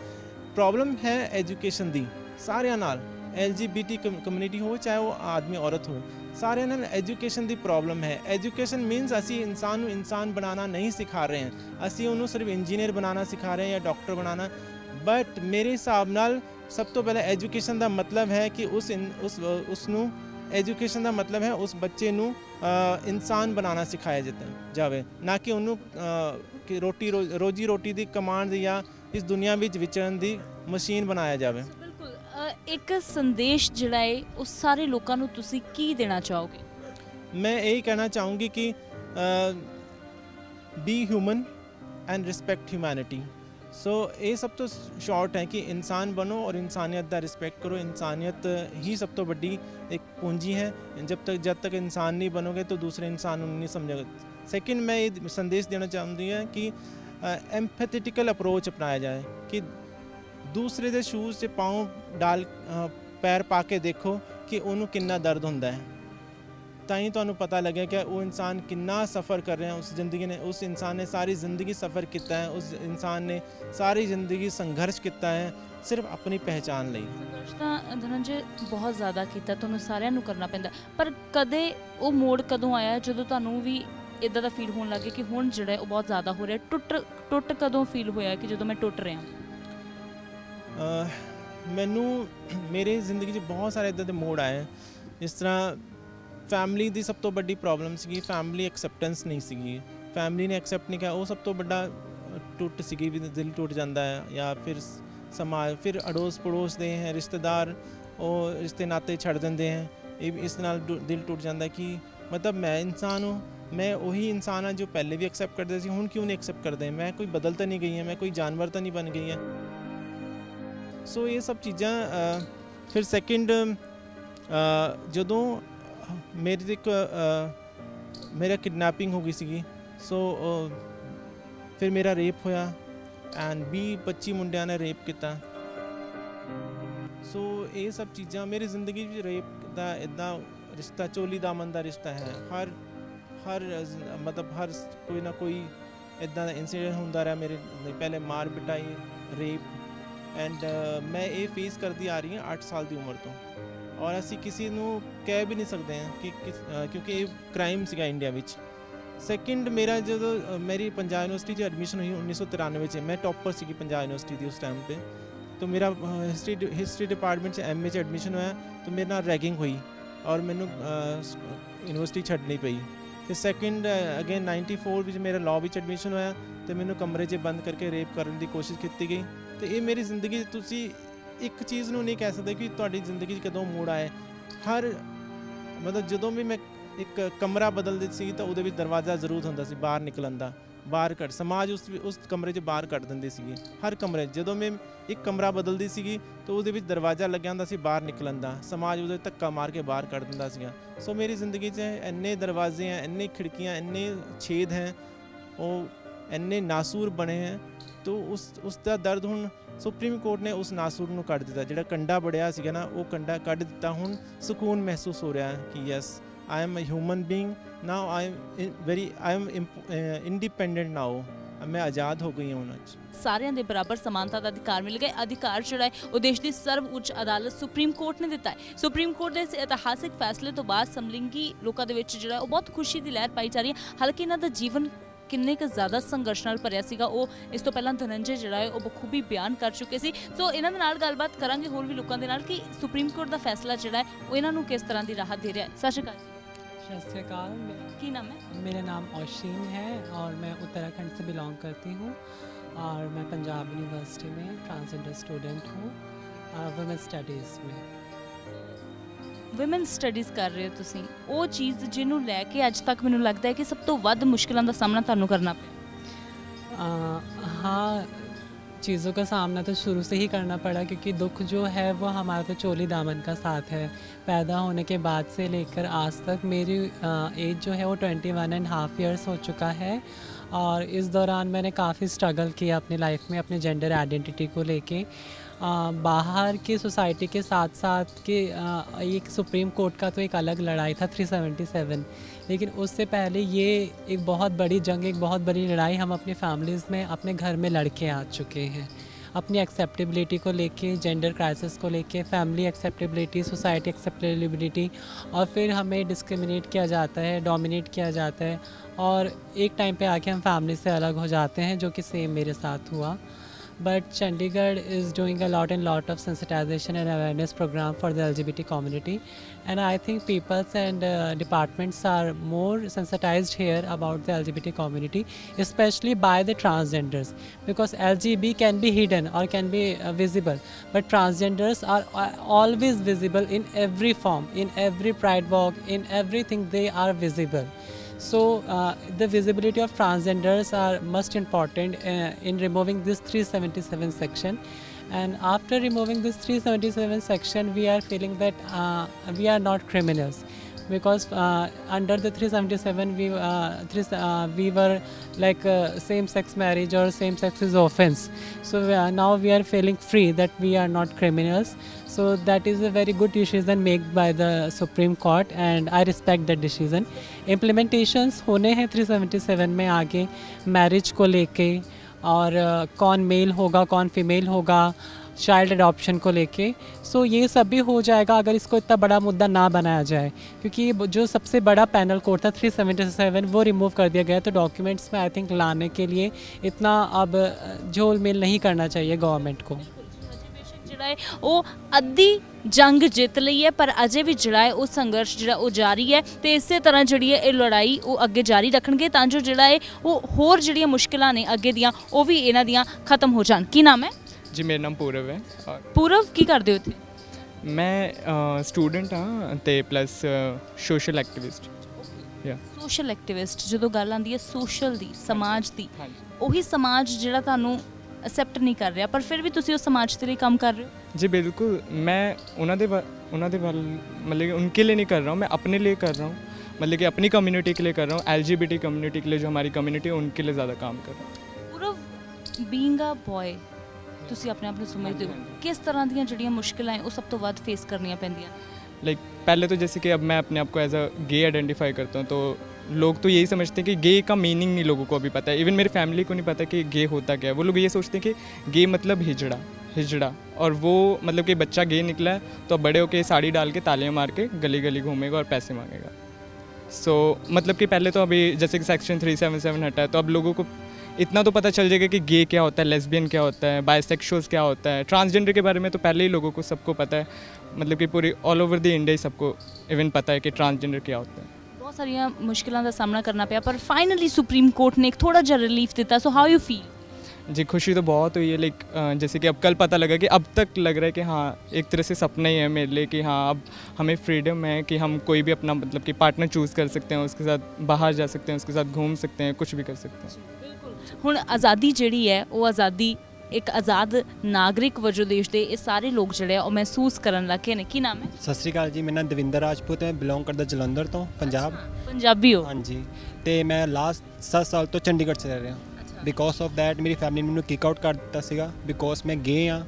Speaker 2: प्रॉब्लम है एजुकेशन दी। सारे नाल L G B T community ਹੋ ਚਾਹੇ ਉਹ ਆਦਮੀ ਔਰਤ ਹੋ ਸਾਰਿਆਂ ਨਾਲ एजुकेशन ਦੀ प्रॉब्लम है। एजुकेशन ਮੀਨਸ असी इंसान इंसान बनाना नहीं सिखा रहे हैं। असी उन्होंने सिर्फ़ इंजीनियर बनाना सिखा रहे हैं या डॉक्टर बनाना। बट मेरे हिसाब ਹਿਸਾਬ ਸਭ ਤੋਂ ਪਹਿਲਾਂ ਐਜੂਕੇਸ਼ਨ ਦਾ ਮਤਲਬ ਹੈ ਕਿ ਉਸ ਉਸ ਉਸ ਨੂੰ ਐਜੂਕੇਸ਼ਨ ਦਾ ਮਤਲਬ ਹੈ ਉਸ ਬੱਚੇ ਨੂੰ ਇਨਸਾਨ ਬਣਾਉਣਾ ਸਿਖਾਇਆ ਜਾਂਦਾ ਜਾਵੇ। ਨਾ ਕਿ ਉਹਨੂੰ ਕਿ ਰੋਟੀ ਰੋਜੀ ਰੋਟੀ ਦੀ ਕਮਾਂਡ ਜਾਂ ਇਸ ਦੁਨੀਆ ਵਿੱਚ ਵਿਚਰਨ ਦੀ ਮਸ਼ੀਨ ਬਣਾਇਆ ਜਾਵੇ।
Speaker 1: ਬਿਲਕੁਲ ਇੱਕ ਸੰਦੇਸ਼ ਜਿਹੜਾ ਹੈ ਉਹ ਸਾਰੇ ਲੋਕਾਂ ਨੂੰ ਤੁਸੀਂ ਕੀ ਦੇਣਾ ਚਾਹੋਗੇ?
Speaker 2: ਮੈਂ ਇਹ ਕਹਿਣਾ ਚਾਹੂੰਗੀ ਕਿ be human and respect humanity so ਇਹ ਸਭ ਤੋਂ ਸ਼ਾਰਟ ਹੈ ਕਿ ਇਨਸਾਨ ਬਣੋ ਔਰ ਇਨਸਾਨੀਅਤ ਦਾ ਰਿਸਪੈਕਟ ਕਰੋ ਇਨਸਾਨੀਅਤ ਹੀ ਸਭ ਤੋਂ ਵੱਡੀ ਇੱਕ ਪੂੰਜੀ ਹੈ ਜਦ ਤੱਕ ਜਦ ਤੱਕ ਇਨਸਾਨ ਨਹੀਂ ਬਣੋਗੇ ਤਾਂ ਦੂਸਰੇ ਇਨਸਾਨ ਨੂੰ ਨਹੀਂ ਸਮਝੋਗੇ ਸੈਕਿੰਡ ਮੈਂ ਇਹ ਸੰਦੇਸ਼ ਦੇਣਾ ਚਾਹੁੰਦੀ ਹਾਂ ਕਿ ਐਮਪੈਥੈਟਿਕਲ ਅਪਰੋਚ ਅਪਣਾਇਆ ਜਾਏ ਕਿ ਦੂਸਰੇ ਦੇ ਸ਼ੂਜ਼ 'ਚ ਪਾਉਂ ਡਾਲ ਪੈਰ ਪਾ ਕੇ ਦੇਖੋ ਕਿ ਉਹਨੂੰ ਕਿੰਨਾ ਦਰਦ ਹੁੰਦਾ ਹੈ ਤਾਂ ਹੀ ਤੁਹਾਨੂੰ ਪਤਾ ਲੱਗਿਆ ਕਿ ਉਹ ਇਨਸਾਨ ਕਿੰਨਾ ਸਫ਼ਰ ਕਰ ਰਿਹਾ ਉਸ ਜ਼ਿੰਦਗੀ ਨੇ ਉਸ ਇਨਸਾਨ ਨੇ ਸਾਰੀ ਜ਼ਿੰਦਗੀ ਸਫ਼ਰ ਕੀਤਾ ਹੈ ਉਸ ਇਨਸਾਨ ਨੇ ਸਾਰੀ ਜ਼ਿੰਦਗੀ ਸੰਘਰਸ਼ ਕੀਤਾ ਹੈ ਸਿਰਫ ਆਪਣੀ ਪਹਿਚਾਨ ਲਈ।
Speaker 1: ਸੰਘਰਸ਼ ਤਾਂ ਧਨੰਜੇ ਬਹੁਤ ਜ਼ਿਆਦਾ ਕੀਤਾ ਤੁਹਾਨੂੰ ਸਾਰਿਆਂ ਨੂੰ ਕਰਨਾ ਪੈਂਦਾ ਪਰ ਕਦੇ ਉਹ ਮੋੜ ਕਦੋਂ ਆਇਆ ਜਦੋਂ ਤੁਹਾਨੂੰ ਵੀ ਇਦਾਂ ਦਾ ਫੀਲ ਹੋਣ ਲੱਗੇ ਕਿ ਹੁਣ ਜਿਹੜਾ ਉਹ ਬਹੁਤ ਜ਼ਿਆਦਾ ਹੋ ਰਿਹਾ ਟੁੱਟ ਟੁੱਟ ਕਦੋਂ ਫੀਲ ਹੋਇਆ ਕਿ ਜਦੋਂ ਮੈਂ ਟੁੱਟ ਰਿਹਾ
Speaker 2: ਮੈਨੂੰ ਮੇਰੇ ਜ਼ਿੰਦਗੀ 'ਚ ਬਹੁਤ ਸਾਰੇ ਇਦਾਂ ਦੇ ਮੋੜ ਆਏ ਇਸ ਤਰ੍ਹਾਂ ਫੈਮਿਲੀ ਦੀ ਸਭ ਤੋਂ ਵੱਡੀ ਪ੍ਰੋਬਲਮ ਸੀਗੀ ਫੈਮਿਲੀ ਐਕਸੈਪਟੈਂਸ ਨਹੀਂ ਸੀਗੀ। ਫੈਮਿਲੀ ਨੇ ਐਕਸੈਪਟ ਨਹੀਂ ਕੀਤਾ ਉਹ ਸਭ ਤੋਂ ਵੱਡਾ ਟੁੱਟ ਸੀਗੀ ਵੀ ਦਿਲ ਟੁੱਟ ਜਾਂਦਾ ਹੈ, ਜਾਂ ਫਿਰ ਸਮਾਜ, ਫਿਰ ਅੜੋਸ ਪੜੋਸ ਦੇ ਹੈ, ਰਿਸ਼ਤੇਦਾਰ, ਉਹ ਰਿਸ਼ਤੇ ਨਾਤੇ ਛੱਡ ਦਿੰਦੇ ਹੈ। ਇਹ ਇਸ ਨਾਲ ਦਿਲ ਟੁੱਟ ਜਾਂਦਾ ਕਿ ਮਤਲਬ ਮੈਂ ਇਨਸਾਨ ਹਾਂ, ਮੈਂ ਉਹੀ ਇਨਸਾਨ ਹਾਂ ਜੋ ਪਹਿਲੇ ਵੀ ਐਕਸੈਪਟ ਕਰਦੇ ਸੀ, ਹੁਣ ਕਿਉਂ ਨਹੀਂ ਐਕਸੈਪਟ ਕਰਦੇ? ਮੈਂ ਕੋਈ ਬਦਲ ਤਾਂ ਨਹੀਂ ਗਈ ਹਾਂ, ਮੈਂ ਕੋਈ ਜਾਨਵਰ ਤਾਂ ਨਹੀਂ ਬਣ ਗਈ ਹਾਂ। ਸੋ ਇਹ ਸਭ ਚੀਜ਼ਾਂ ਫਿਰ ਸੈਕਿੰਡ ਜਦੋਂ ਮੇਰੇ ਇੱਕ ਮੇਰਾ ਕਿਡਨੈਪਿੰਗ ਹੋ ਗਈ ਸੀਗੀ। ਸੋ ਫਿਰ ਮੇਰਾ ਰੇਪ ਹੋਇਆ ਐਂਡ 20 25 ਮੁੰਡਿਆਂ ਨੇ ਰੇਪ ਕੀਤਾ। ਸੋ ਇਹ ਸਭ ਚੀਜ਼ਾਂ ਮੇਰੀ ਜ਼ਿੰਦਗੀ ਵਿੱਚ ਰੇਪ ਦਾ ਇਦਾਂ ਰਿਸ਼ਤਾ, ਚੋਲੀ ਦਾਮਨ ਦਾ ਰਿਸ਼ਤਾ ਹੈ। ਹਰ ਹਰ, ਮਤਲਬ ਹਰ ਕੋਈ ਨਾ ਕੋਈ ਇਦਾਂ ਦਾ ਇਨਸੀਡੈਂਟ ਹੁੰਦਾ ਰਿਹਾ ਮੇਰੇ ਪਹਿਲੇ ਮਾਰ ਪਿਟਾਈ ਰੇਪ ਐਂਡ ਮੈਂ ਇਹ ਫੇਸ ਕਰਦੀ ਆ ਰਹੀ ਹਾਂ 8 ਸਾਲ ਦੀ ਉਮਰ ਤੋਂ। ਔਰ ਅਸੀਂ ਕਿਸੇ ਨੂੰ ਕਹਿ ਵੀ ਨਹੀਂ ਸਕਦੇ ਹਾਂ ਕਿ ਕਿਉਂਕਿ ਇਹ ਕ੍ਰਾਈਮ ਸੀਗਾ ਇੰਡੀਆ ਵਿੱਚ। ਸੈਕਿੰਡ ਮੇਰਾ ਜਦੋਂ ਮੇਰੀ ਪੰਜਾਬ ਯੂਨੀਵਰਸਿਟੀ 'ਚ ਐਡਮਿਸ਼ਨ ਹੋਈ 1993 'ਚ, ਮੈਂ ਟੌਪਰ ਸੀਗੀ ਪੰਜਾਬ ਯੂਨੀਵਰਸਿਟੀ ਦੀ ਉਸ ਟਾਈਮ ਤੇ। ਤਾਂ ਮੇਰਾ ਹਿਸਟਰੀ ਹਿਸਟਰੀ ਡਿਪਾਰਟਮੈਂਟ 'ਚ ਐਮਏ 'ਚ ਐਡਮਿਸ਼ਨ ਹੋਇਆ, ਤਾਂ ਮੇਰੇ ਨਾਲ ਰੈਗਿੰਗ ਹੋਈ ਔਰ ਮੈਨੂੰ ਯੂਨੀਵਰਸਿਟੀ ਛੱਡਣੀ ਪਈ। ਤੇ ਸੈਕਿੰਡ ਅਗੇਨ 94 ਵਿੱਚ ਮੇਰਾ ਲਾਅ ਵਿੱਚ ਐਡਮਿਸ਼ਨ ਹੋਇਆ, ਤੇ ਮੈਨੂੰ ਕਮਰੇ 'ਚ ਬੰਦ ਕਰਕੇ ਰੇਪ ਕਰਨ ਦੀ ਕੋਸ਼ਿਸ਼ ਕੀਤੀ ਗਈ। ਤੇ ਇਹ ਮੇਰੀ ਜ਼ਿੰਦਗੀ, ਤੁਸੀਂ ਇੱਕ ਚੀਜ਼ ਨੂੰ ਨਹੀਂ ਕਹਿ ਸਕਦੇ ਕਿ ਤੁਹਾਡੀ ਜ਼ਿੰਦਗੀ 'ਚ ਕਦੋਂ ਮੋੜ ਆਏ। ਹਰ ਮਤਲਬ ਜਦੋਂ ਵੀ ਮੈਂ ਇੱਕ ਕਮਰਾ ਬਦਲਦੀ ਸੀ ਤਾਂ ਉਹਦੇ ਵਿੱਚ ਦਰਵਾਜ਼ਾ ਜ਼ਰੂਰ ਹੁੰਦਾ ਸੀ ਬਾਹਰ ਨਿਕਲਣ ਦਾ, ਬਾਹਰ ਕੱਢ, ਸਮਾਜ ਉਸ ਉਸ ਕਮਰੇ 'ਚ ਬਾਹਰ ਕੱਢ ਦਿੰਦੇ ਸੀਗੇ, ਹਰ ਕਮਰੇ ਜਦੋਂ ਮੈਂ ਇੱਕ ਕਮਰਾ ਬਦਲਦੀ ਸੀਗੀ ਤਾਂ ਉਹਦੇ ਵਿੱਚ ਦਰਵਾਜ਼ਾ ਲੱਗਿਆ ਹੁੰਦਾ ਸੀ ਬਾਹਰ ਨਿਕਲਣ ਦਾ, ਸਮਾਜ ਉਹਦੇ ਧੱਕਾ ਮਾਰ ਕੇ ਬਾਹਰ ਕੱਢ ਦਿੰਦਾ ਸੀਗਾ। ਸੋ ਮੇਰੀ ਜ਼ਿੰਦਗੀ 'ਚ ਇੰਨੇ ਦਰਵਾਜ਼ੇ ਹੈ ਇੰਨੇ ਖਿੜਕੀਆਂ, ਇੰਨੇ ਛੇਦ ਹੈ, ਉਹ ਇੰਨੇ ਨਾਸੂਰ ਬਣੇ ਹੈ, ਤੋ ਉਸ ਉਸ ਦਾ ਦਰਦ ਹੁਣ ਸੁਪਰੀਮ ਕੋਰਟ ਨੇ ਉਸ ਨਾਸੂਰ ਨੂੰ ਕੱਢ ਦਿੱਤਾ। ਜਿਹੜਾ ਕੰਡਾ ਬੜਿਆ ਸੀਗਾ ਨਾ, ਉਹ ਕੰਡਾ ਕੱਢ ਦਿੱਤਾ। ਹੁਣ ਸਕੂਨ ਮਹਿਸੂਸ ਹੋ ਰਿਹਾ ਕਿ yes I am a human being. Now I am very, I am eh, independent now. ਮੈਂ ਆਜ਼ਾਦ ਹੋ ਗਈ ਹਾਂ ਹੁਣ ਅੱਜ
Speaker 1: ਸਾਰਿਆਂ ਦੇ ਬਰਾਬਰ ਸਮਾਨਤਾ ਦਾ ਅਧਿਕਾਰ ਮਿਲ ਗਿਆ ਅਧਿਕਾਰ ਜਿਹੜਾ ਹੈ ਉਹ ਦੇਸ਼ ਦੀ ਸਰਵ ਉੱਚ ਅਦਾਲਤ ਸੁਪਰੀਮ ਕੋਰਟ ਨੇ ਦਿੱਤਾ ਹੈ ਸੁਪਰੀਮ ਕੋਰਟ ਦੇ ਇਸ ਇਤਿਹਾਸਿਕ ਫੈਸਲੇ ਤੋਂ ਬਾਅਦ ਸਮਲਿੰਗੀ ਲੋਕਾਂ ਦੇ ਵਿੱਚ ਜਿਹੜਾ ਉਹ ਬਹੁਤ ਖੁਸ਼ੀ ਦੀ ਲਹਿਰ ਪਾਈ ਜਾ ਰਹੀ ਹੈ ਹਾਲਾਂਕਿ ਇਹਨਾਂ ਦਾ ਜੀਵਨ ਕਿੰਨੇ ਕੁ ਜ਼ਿਆਦਾ ਸੰਘਰਸ਼ ਨਾਲ ਭਰਿਆ ਸੀਗਾ ਉਹ ਇਸ ਤੋਂ ਪਹਿਲਾਂ ਧਨੰਜੇ ਜਿਹੜਾ ਹੈ ਉਹ ਬਖੂਬੀ ਬਿਆਨ ਕਰ ਚੁੱਕੇ ਸੀ ਸੋ ਇਹਨਾਂ ਦੇ ਨਾਲ ਗੱਲਬਾਤ ਕਰਾਂਗੇ ਹੋਰ ਵੀ ਲੋਕਾਂ ਦੇ ਨਾਲ ਕਿ ਸੁਪਰੀਮ ਕੋਰਟ ਦਾ ਫੈਸਲਾ ਜਿਹੜਾ ਹੈ ਉਹ ਇਹਨਾਂ ਨੂੰ ਕਿਸ ਤਰ੍ਹਾਂ ਦੀ ਰਾਹਤ ਦੇ ਰਿਹਾ ਹੈ ਸਤਿ ਸ਼੍ਰੀ ਅਕਾਲ
Speaker 3: सत श्रीकाल
Speaker 1: की नाम है
Speaker 3: मेरा नाम ओशीन है और मैं उत्तराखंड से बिलोंग करती हूँ और मैं पंजाब यूनिवर्सिटी में ट्रांसजेंडर स्टूडेंट हूँ वुमेन स्टडीज़ में
Speaker 1: ਵੂਮਨ ਸਟੱਡੀਜ਼ ਕਰ ਰਹੇ ਹੋ ਤੁਸੀਂ ਉਹ ਚੀਜ਼ ਜਿਹਨੂੰ ਲੈ ਕੇ ਅੱਜ ਤੱਕ ਮੈਨੂੰ ਲੱਗਦਾ ਹੈ ਕਿ ਸਭ ਤੋਂ ਵੱਧ ਮੁਸ਼ਕਲਾਂ ਦਾ ਸਾਹਮਣਾ ਤੁਹਾਨੂੰ ਕਰਨਾ ਪਿਆ
Speaker 3: हाँ चीज़ों का सामना तो शुरू से ही करना पड़ा क्योंकि दुख जो है वो हमारा तो चोली दामन का साथ है पैदा होने के बाद से लेकर आज तक मेरी एज जो है वो twenty one and half years हो चुका है और इस दौरान मैंने काफ़ी स्ट्रगल किया अपनी लाइफ में अपने जेंडर आइडेंटिटी को लेके अ, बाहर की सोसाइटी के साथ साथ के एक सुप्रीम कोर्ट का तो एक अलग लड़ाई था 377 लेकिन उससे पहले ये एक बहुत बड़ी जंग, एक बहुत बड़ी लड़ाई हम अपनी फैमिलीज़ में, अपने घर में लड़के आ चुके हैं। अपनी एक्सेप्टेबिलिटी को लेके जेंडर क्राइसिस को लेके फैमिली एक्सेप्टेबिलिटी सोसाइटी एक्सेप्टेबिलिटी और फिर हमें डिस्क्रिमिनेट किया जाता है डोमिनेट किया जाता है। और एक टाइम पे आके हम फैमिली से अलग हो जाते हैं, जो कि सेम मेरे साथ हुआ। But chandigarh is doing a lot and lot of sensitization and awareness program for the lgbt community. And i think peoples and uh, departments are more sensitized here about the lgbt community especially by the transgenders. Because lgb can be hidden or can be uh, visible but transgenders are uh, always visible in every form in every pride walk in everything they are visible so uh, the visibility of transgenders are most important uh, in removing this 377 section. And after removing this 377 section we are feeling that uh, we are not criminals. Because uh, under the 377 we uh, uh, we were like uh, same sex marriage or same sex is offense. So now we are feeling free that we are not criminals so that is a very good decision made by the supreme court and i respect that decision. Implementations होने हैं 377 में आगे marriage को लेके और अ, कौन mail होगा कौन फीमेल होगा चाइल्ड अडॉप्शन को लेके। सो so, ये सब भी हो जाएगा अगर इसको इतना बड़ा मुद्दा ना बनाया जाए। क्योंकि जो सबसे बड़ा पैनल कोड था 377 वो रिमूव कर दिया गया तो डॉक्यूमेंट्स में आई थिंक लाने के लिए इतना अब झोल मेल नहीं करना चाहिए गवर्नमेंट को।
Speaker 1: ਜਿਹੜਾ ਹੈ। ਉਹ ਅੱਧੀ ਜੰਗ ਜਿੱਤ ਲਈ ਹੈ ਪਰ ਅਜੇ ਵੀ ਜਿਹੜਾ ਹੈ ਉਹ ਸੰਘਰਸ਼ ਜਿਹੜਾ ਉਹ ਜਾਰੀ ਹੈ ਤੇ ਇਸੇ ਤਰ੍ਹਾਂ ਜਿਹੜੀ ਹੈ ਇਹ ਲੜਾਈ ਉਹ ਅੱਗੇ ਜਾਰੀ ਰੱਖਣਗੇ ਤਾਂ ਜੋ ਜਿਹੜਾ ਹੈ ਉਹ ਹੋਰ ਜਿਹੜੀਆਂ ਮੁਸ਼ਕਲਾਂ ਨੇ ਅੱਗੇ ਦੀਆਂ ਉਹ ਵੀ ਇਹਨਾਂ ਦੀਆਂ ਖਤਮ ਹੋ ਜਾਣ। ਕੀ ਨਾਮ ਹੈ?
Speaker 4: ਜੀ ਮੇਰਾ ਨਾਮ ਪੂਰਵ ਹੈ।
Speaker 1: ਪੂਰਵ ਕੀ ਕਰਦੇ ਹੋ ਇੱਥੇ?
Speaker 4: ਮੈਂ ਸਟੂਡੈਂਟ ਹਾਂ ਤੇ ਪਲੱਸ ਸੋਸ਼ਲ ਐਕਟਿਵਿਸਟ। ਯਾ
Speaker 1: ਸੋਸ਼ਲ ਐਕਟਿਵਿਸਟ ਜਦੋਂ ਗੱਲ ਆਉਂਦੀ ਹੈ ਸੋਸ਼ਲ ਦੀ ਸਮਾਜ ਦੀ ਉਹੀ ਸਮਾਜ ਜਿਹੜਾ ਤੁਹਾਨੂੰ ਅਸੈਪਟ ਨਹੀਂ ਕਰ ਰਿਹਾ ਪਰ ਫਿਰ ਵੀ ਤੁਸੀਂ ਉਸ ਸਮਾਜ ਦੇ ਲਈ ਕੰਮ ਕਰ ਰਹੇ ਹੋ
Speaker 4: ਜੀ ਬਿਲਕੁਲ ਮੈਂ ਉਹਨਾਂ ਦੇ ਉਹਨਾਂ ਦੇ मतलब कि उनके लिए नहीं कर रहा हूँ मैं अपने लिए कर रहा हूँ मतलब कि अपनी कम्युनिटी के लिए कर रहा हूँ एल कम्युनिटी के लिए जो हमारी कम्युनिटी है उनके लिए ज़्यादा काम कर रहा हूँ
Speaker 1: ਪੂਰਾ ਬੀਇੰਗ ਅ ਬॉय ਤੁਸੀਂ ਆਪਣੇ ਆਪ ਨੂੰ ਸਮਝਦੇ ਹੋ ਕਿਸ ਤਰ੍ਹਾਂ ਦੀਆਂ ਜਿਹੜੀਆਂ ਮੁਸ਼ਕਲਾਂ ਹੈ ਉਹ ਸਭ ਤੋਂ ਵੱਧ ਫੇਸ ਕਰਨੀਆਂ ਪੈਂਦੀਆਂ
Speaker 4: लाइक पहले तो जैसे कि अब मैं अपने आप को एज अ गे आइडेंटिफाई करता हूँ तो लोग तो यही समझते हैं कि गे का मीनिंग नहीं लोगों को अभी पता है। इवन मेरी फैमिली को नहीं पता कि गे होता क्या है। वो लोग ये सोचते हैं कि गे मतलब हिजड़ा हिजड़ा। और वो मतलब कि बच्चा गे निकला है तो बड़े होके साड़ी डाल के तालियाँ मार के गली गली घूमेगा और पैसे मांगेगा। सो so, मतलब कि पहले तो अभी जैसे कि सेक्शन थ्री सेवन सेवन हटा है तो अब लोगों को इतना तो पता चल जाएगा कि गे क्या होता है लेस्बियन क्या होता है बायसेक्सुअल्स क्या होता है। ट्रांसजेंडर के बारे में तो पहले ही लोगों को सबको पता है। मतलब कि पूरी ऑल ओवर द इंडिया ही सबको इवन पता है कि ट्रांसजेंडर क्या होता है।
Speaker 1: ਬਹੁਤ ਸਾਰੀਆਂ ਮੁਸ਼ਕਲਾਂ ਦਾ ਸਾਹਮਣਾ ਕਰਨਾ ਪਿਆ ਪਰ ਫਾਈਨਲੀ ਸੁਪਰੀਮ ਕੋਰਟ ਨੇ ਇੱਕ ਥੋੜਾ ਜਿਹਾ ਰਿਲੀਫ ਦਿੱਤਾ ਸੋ ਹਾਊ ਯੂ ਫੀਲ
Speaker 4: जी खुशी तो बहुत हुई है लाइक जैसे कि अब कल पता लगा कि अब तक लग रहा है कि हाँ एक तरह से सपना ही है मेरे लिए कि हाँ अब हमें फ्रीडम है कि हम कोई भी अपना मतलब कि पार्टनर चूज़ कर सकते हैं उसके साथ बाहर जा सकते हैं उसके साथ घूम सकते हैं कुछ भी कर सकते हैं
Speaker 1: ਹੁਣ ਆਜ਼ਾਦੀ ਜਿਹੜੀ ਹੈ ਉਹ ਆਜ਼ਾਦੀ ਇੱਕ ਆਜ਼ਾਦ ਨਾਗਰਿਕ ਵਜੋਂ ਦੇਸ਼ ਦੇ ਇਹ ਸਾਰੇ ਲੋਕ ਜਿਹੜੇ ਆ ਉਹ ਮਹਿਸੂਸ ਕਰਨ ਲੱਗੇ ਨੇ। ਕੀ ਨਾਮ ਹੈ?
Speaker 5: ਸਤਿ ਸ਼੍ਰੀ ਅਕਾਲ ਜੀ ਮੇਰਾ ਨਾਮ ਦਵਿੰਦਰ ਰਾਜਪੂਤ ਹੈ। ਬਿਲੋਂਗ ਕਰਦਾ ਜਲੰਧਰ ਤੋਂ ਪੰਜਾਬ।
Speaker 1: ਪੰਜਾਬੀ ਹੋ?
Speaker 5: ਹਾਂਜੀ। ਤੇ ਮੈਂ ਲਾਸਟ 7 ਸਾਲ ਤੋਂ ਚੰਡੀਗੜ੍ਹ 'ਚ ਰਹਿ ਰਿਹਾ। ਬਿਕੋਜ਼ ਆਫ ਥੈਟ ਮੇਰੀ ਫੈਮਿਲੀ ਮੈਨੂੰ ਕਿਕ ਆਊਟ ਕਰ ਦਿੱਤਾ ਸੀਗਾ। ਬਿਕੋਜ਼ ਮੈਂ ਗੇ ਆ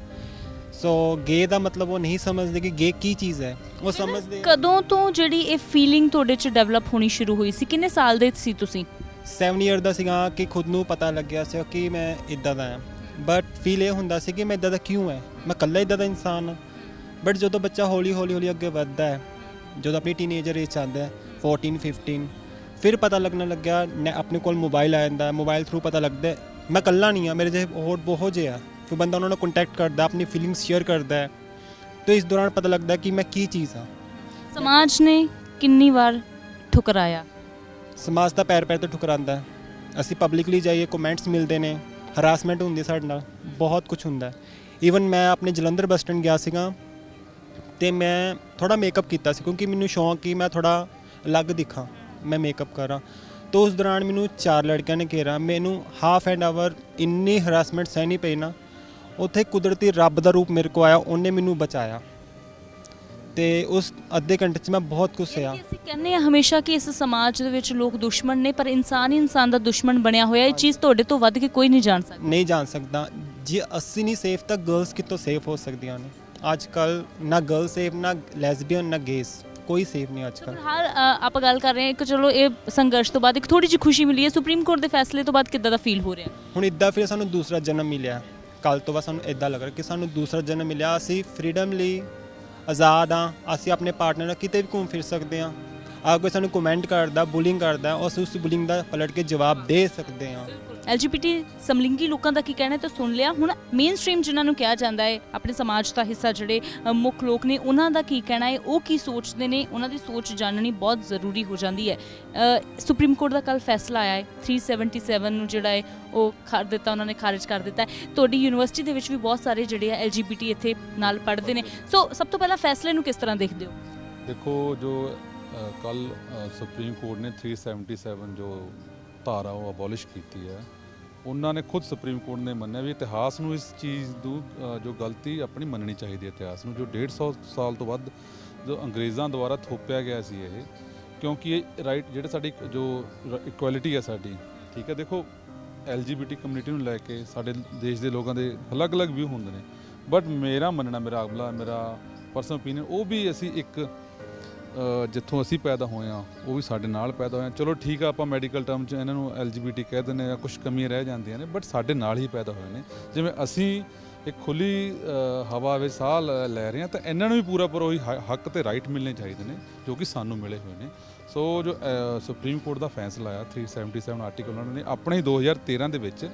Speaker 5: ਸੋ ਗੇ ਦਾ ਮਤਲਬ ਉਹ ਨਹੀਂ ਸਮਝਦੇ ਕਿ ਗੇ ਕੀ ਚੀਜ਼ ਹੈ। ਉਹ ਸਮਝਦੇ
Speaker 1: ਕਦੋਂ ਤੋਂ ਜਿਹੜੀ ਇਹ ਫੀਲਿੰਗ ਤੁਹਾਡੇ ਚ ਡਿਵੈਲਪ ਹੋਣੀ ਸ਼ੁਰੂ ਹੋਈ ਸੀ? ਕਿੰਨੇ ਸਾਲ ਦੇ ਸੀ ਤੁਸੀਂ?
Speaker 5: 7 ਇਅਰ ਦਾ ਸੀਗਾ ਕਿ ਖੁਦ ਨੂੰ ਪਤਾ ਲੱਗਿਆ ਸੀ ਕਿ ਮੈਂ ਇਦਾਂ ਦਾ ਹਾਂ। ਬਟ ਫੀਲ ਇਹ ਹੁੰਦਾ ਸੀ ਕਿ ਮੈਂ ਇਦਾਂ ਦਾ ਕਿਉਂ ਹੈ? ਮੈਂ ਇਕੱਲਾ ਇਦਾਂ ਦਾ ਇਨਸਾਨ ਹਾਂ। ਬਟ ਜਦੋਂ ਬੱਚਾ ਹੌਲੀ ਹੌਲੀ ਹੌਲੀ ਅੱਗੇ ਵੱਧਦਾ ਹੈ ਜਦੋਂ ਆਪਣੀ ਟੀਨੇਜਰ ਏਜ ਆਉਂਦਾ ਹੈ 14 15 ਫਿਰ ਪਤਾ ਲੱਗਣ ਲੱਗਿਆ ਆਪਣੇ ਕੋਲ ਮੋਬਾਈਲ ਆ ਜਾਂਦਾ ਮੋਬਾਈਲ ਥਰੂ ਪਤਾ ਲੱਗਦਾ ਹੈ, ਮੈਂ ਇਕੱਲਾ ਨਹੀਂ ਆ ਮੇਰੇ ਜਿਹੇ ਹੋਰ ਬਹੁਤ ਜਿਹੇ ਆ। ਫਿਰ ਬੰਦਾ ਉਹਨਾਂ ਨਾਲ ਕੰਟੈਕਟ ਕਰਦਾ ਆਪਣੀ ਫੀਲਿੰਗਸ ਸ਼ੇਅਰ ਕਰਦਾ ਹੈ ਤੇ ਇਸ ਦੌਰਾਨ ਪਤਾ ਲੱਗਦਾ ਕਿ ਮੈਂ ਕੀ ਚੀਜ਼ ਹਾਂ।
Speaker 1: ਸਮਾਜ ਨੇ ਕਿੰਨੀ ਵਾਰ ਠੁਕਰਾਇਆ?
Speaker 5: ਸਮਾਜ ਦਾ ਪੈਰ ਪੈਰ ਤੇ ਠੁਕਰਾਉਂਦਾ ਹੈ। ਅਸੀਂ ਪਬਲਿਕਲੀ ਜਾਈਏ ਕਮੈਂਟਸ ਮਿਲਦੇ ਨੇ। ਹਰਾਸਮੈਂਟ ਹੁੰਦੀ ਸਾਡੇ ਨਾਲ, ਬਹੁਤ ਕੁਝ ਹੁੰਦਾ ਈਵਨ ਮੈਂ ਆਪਣੇ ਜਲੰਧਰ ਬੱਸ ਸਟੈਂਡ ਗਿਆ ਸੀਗਾ ਤੇ ਮੈਂ ਥੋੜਾ ਮੇਕਅਪ ਕੀਤਾ ਸੀ ਕਿਉਂਕਿ ਮੈਨੂੰ ਸ਼ੌਂਕ ਕਿ ਮੈਂ ਥੋੜਾ ਅਲੱਗ ਦਿਖਾਂ, ਮੈਂ ਮੇਕਅਪ ਕਰਾਂ। ਤਾਂ ਉਸ ਦੌਰਾਨ ਮੈਨੂੰ ਚਾਰ ਲੜਕਿਆਂ ਨੇ ਘੇਰਾ ਮੈਨੂੰ ਹਾਫ ਐਂਡ ਆਵਰ ਇੰਨੀ ਹਰਾਸਮੈਂਟ ਸਹਿਣੀ ਪਈ ਨਾ, ਉੱਥੇ ਕੁਦਰਤੀ ਰੱਬ ਦਾ ਰੂਪ ਮੇਰੇ ਕੋ ਆਇਆ, ਉਹਨੇ ਮੈਨੂੰ ਬਚਾਇਆ। ਤੇ ਉਸ ਅੱਧੇ ਘੰਟੇ 'ਚ ਮੈਂ ਬਹੁਤ ਕੁਝ ਸਿਆ
Speaker 1: ਇਹ ਅਸੀਂ ਕਹਿੰਦੇ ਆ ਹਮੇਸ਼ਾ ਕਿ ਇਸ ਸਮਾਜ ਦੇ ਵਿੱਚ ਲੋਕ ਦੁਸ਼ਮਣ ਨੇ ਪਰ ਇਨਸਾਨ ਹੀ ਇਨਸਾਨ ਦਾ ਦੁਸ਼ਮਣ ਬਣਿਆ ਹੋਇਆ ਇਹ ਚੀਜ਼ ਤੁਹਾਡੇ ਤੋਂ ਵੱਧ ਕੇ ਕੋਈ ਨਹੀਂ ਜਾਣ ਸਕਦਾ।
Speaker 5: ਨਹੀਂ ਜਾਣ ਸਕਦਾ। ਜੇ ਅਸੀਂ ਨਹੀਂ ਸੇਫ ਤਾਂ ਗਰਲਸ ਕਿੱਥੋਂ ਸੇਫ ਹੋ ਸਕਦੀਆਂ ਨੇ? ਅੱਜ ਕੱਲ ਨਾ ਗਰਲ ਸੇਫ ਨਾ ਲੈਸਬੀਅਨ ਨਾ ਗੇਸ ਕੋਈ ਸੇਫ ਨਹੀਂ ਅੱਜ ਕੱਲ
Speaker 1: ਹਰ ਆਪਾਂ ਗੱਲ ਕਰ ਰਹੇ ਹਾਂ ਕਿ ਚਲੋ ਇਹ ਸੰਘਰਸ਼ ਤੋਂ ਬਾਅਦ ਇੱਕ ਥੋੜੀ ਜਿਹੀ ਖੁਸ਼ੀ ਮਿਲੀ ਹੈ। ਸੁਪਰੀਮ ਕੋਰਟ ਦੇ ਫੈਸਲੇ ਤੋਂ ਬਾਅਦ ਕਿੱਦਾਂ ਦਾ ਫੀਲ ਹੋ ਰਿਹਾ?
Speaker 5: ਹੁਣ ਇੱਦਾਂ ਫਿਰ ਸਾਨੂੰ ਦੂਸਰਾ ਜਨਮ ਮਿਲਿਆ। ਕੱਲ ਤੋਂ ਬਾਅਦ ਸਾਨੂੰ ਇੱਦਾਂ ਲੱਗ ਰਿਹਾ ਕਿ ਸਾਨੂੰ ਦੂਸਰਾ ਜਨਮ ਮਿਲਿਆ। ਅਸੀਂ ਫ੍ਰੀडम ਲਈ ਆਜ਼ਾਦ ਆ, ਅਸੀਂ ਆਪਣੇ ਪਾਰਟਨਰ ਨਾਲ ਕਿਤੇ ਵੀ ਘੁੰਮ ਫਿਰ ਸਕਦੇ ਆ। ਅਗਰ ਕੋਈ ਸਾਨੂੰ ਕਮੈਂਟ ਕਰਦਾ ਬੁਲਿੰਗ ਕਰਦਾ ਅਸੀਂ ਉਸ ਬੁਲਿੰਗ ਦਾ ਪਲਟ ਕੇ ਜਵਾਬ ਦੇ ਸਕਦੇ ਆ।
Speaker 1: ਐਲਜੀਬੀਟੀ ਸਮਲਿੰਗੀ ਲੋਕਾਂ ਦਾ ਕੀ ਕਹਿਣਾ ਤਾਂ ਸੁਣ ਲਿਆ। ਹੁਣ ਮੇਨ ਸਟ੍ਰੀਮ ਜਿਨ੍ਹਾਂ ਨੂੰ ਕਿਹਾ ਜਾਂਦਾ ਹੈ, ਆਪਣੇ ਸਮਾਜ ਦਾ ਹਿੱਸਾ ਜਿਹੜੇ ਮੁੱਖ ਲੋਕ ਨੇ, ਉਹਨਾਂ ਦਾ ਕੀ ਕਹਿਣਾ ਹੈ? ਉਹ ਕੀ ਸੋਚਦੇ ਨੇ? ਉਹਨਾਂ ਦੀ ਸੋਚ ਜਾਣਨੀ ਬਹੁਤ ਜ਼ਰੂਰੀ ਹੋ ਜਾਂਦੀ ਹੈ। ਸੁਪਰੀਮ ਕੋਰਟ ਦਾ ਕੱਲ ਫੈਸਲਾ ਆਇਆ ਹੈ। 377 ਨੂੰ ਜਿਹੜਾ ਹੈ, ਉਹ ਕਰ ਦਿੱਤਾ, ਉਹਨਾਂ ਨੇ ਖਾਰਜ ਕਰ ਦਿੱਤਾ ਤੁਹਾਡੀ ਯੂਨੀਵਰਸਿਟੀ ਦੇ ਵਿੱਚ ਵੀ ਬਹੁਤ ਸਾਰੇ ਜਿਹੜੇ ਆ ਐਲਜੀਬੀਟੀ ਇੱਥੇ ਨਾਲ ਪੜ੍ਹਦੇ ਨੇ। ਸੋ, ਸਭ ਤੋਂ ਪਹਿਲਾਂ ਫੈਸਲੇ ਨੂੰ ਕਿਸ ਤਰ੍ਹਾਂ ਦੇਖਦੇ ਹੋ?
Speaker 6: ਦੇਖੋ, ਜੋ ਕੱਲ ਸੁਪਰੀਮ ਕੋਰਟ ਨੇ 377 ਜੋ ਧਾਰਾ ਉਹ ਅਬੋਲਿਸ਼ ਕੀਤੀ ਹੈ ਉਹਨਾਂ ਨੇ ਖੁਦ ਸੁਪਰੀਮ ਕੋਰਟ ਨੇ ਮੰਨਿਆ ਵੀ ਇਤਿਹਾਸ ਨੂੰ ਇਸ ਚੀਜ਼ ਨੂੰ ਜੋ ਗਲਤੀ ਆਪਣੀ ਮੰਨਣੀ ਚਾਹੀਦੀ ਹੈ ਇਤਿਹਾਸ ਨੂੰ, ਜੋ 150 ਸਾਲ ਤੋਂ ਵੱਧ ਜੋ ਅੰਗਰੇਜ਼ਾਂ ਦੁਆਰਾ ਥੋਪਿਆ ਗਿਆ ਸੀ ਇਹ, ਕਿਉਂਕਿ ਇਹ ਰਾਈਟ ਜਿਹੜੇ ਸਾਡੀ ਜੋ ਇਕੁਐਲਿਟੀ ਹੈ ਸਾਡੀ, ਠੀਕ ਹੈ, ਦੇਖੋ ਐਲਜੀਬੀਟੀ ਕਮਿਊਨਿਟੀ ਨੂੰ ਲੈ ਕੇ ਸਾਡੇ ਦੇਸ਼ ਦੇ ਲੋਕਾਂ ਦੇ ਅਲੱਗ-ਅਲੱਗ ਵਿਊ ਹੁੰਦੇ ਨੇ ਬਟ ਮੇਰਾ ਮੰਨਣਾ, ਮੇਰਾ ਅਗਲਾ, ਮੇਰਾ ਪਰਸਨਲ ਓਪੀਨੀਅਨ ਉਹ ਵੀ ਅਸੀਂ ਇੱਕ ਜਿੱਥੋਂ ਅਸੀਂ ਪੈਦਾ ਹੋਏ ਆ ਉਹ ਵੀ ਸਾਡੇ ਨਾਲ ਪੈਦਾ ਹੋਏ ਆ ਚਲੋ ਠੀਕ ਆ, ਆਪਾਂ ਮੈਡੀਕਲ ਟਰਮ 'ਚ ਇਹਨਾਂ ਨੂੰ ਐਲਜੀਬੀਟੀ ਕਹਿ ਦਿੰਦੇ ਆ ਕੁਝ ਕਮੀਆਂ ਰਹਿ ਜਾਂਦੀਆਂ ਨੇ ਬਟ ਸਾਡੇ ਨਾਲ ਹੀ ਪੈਦਾ ਹੋਏ ਨੇ। ਜਿਵੇਂ ਅਸੀਂ ਇੱਕ ਖੁੱਲੀ ਹਵਾ ਵਿੱਚ ਸਾਹ ਲ- ਲੈ ਰਹੇ ਆ ਤਾਂ ਇਹਨਾਂ ਨੂੰ ਵੀ ਪੂਰਾ ਪੂਰਾ ਉਹੀ ਹੱਕ ਤੇ ਰਾਈਟ ਮਿਲਣੇ ਚਾਹੀਦੇ ਨੇ, ਜੋ ਕਿ ਸਾਨੂੰ ਮਿਲੇ ਹੋਏ ਨੇ। ਸੋ ਜੋ ਸੁਪਰੀਮ ਕੋਰਟ ਦਾ ਫੈਸਲਾ ਆਇਆ 377 ਆਰਟੀਕਲ ਉਹਨਾਂ ਨੇ, ਆਪਣੇ ਹੀ 2013 ਦੇ ਵਿੱਚ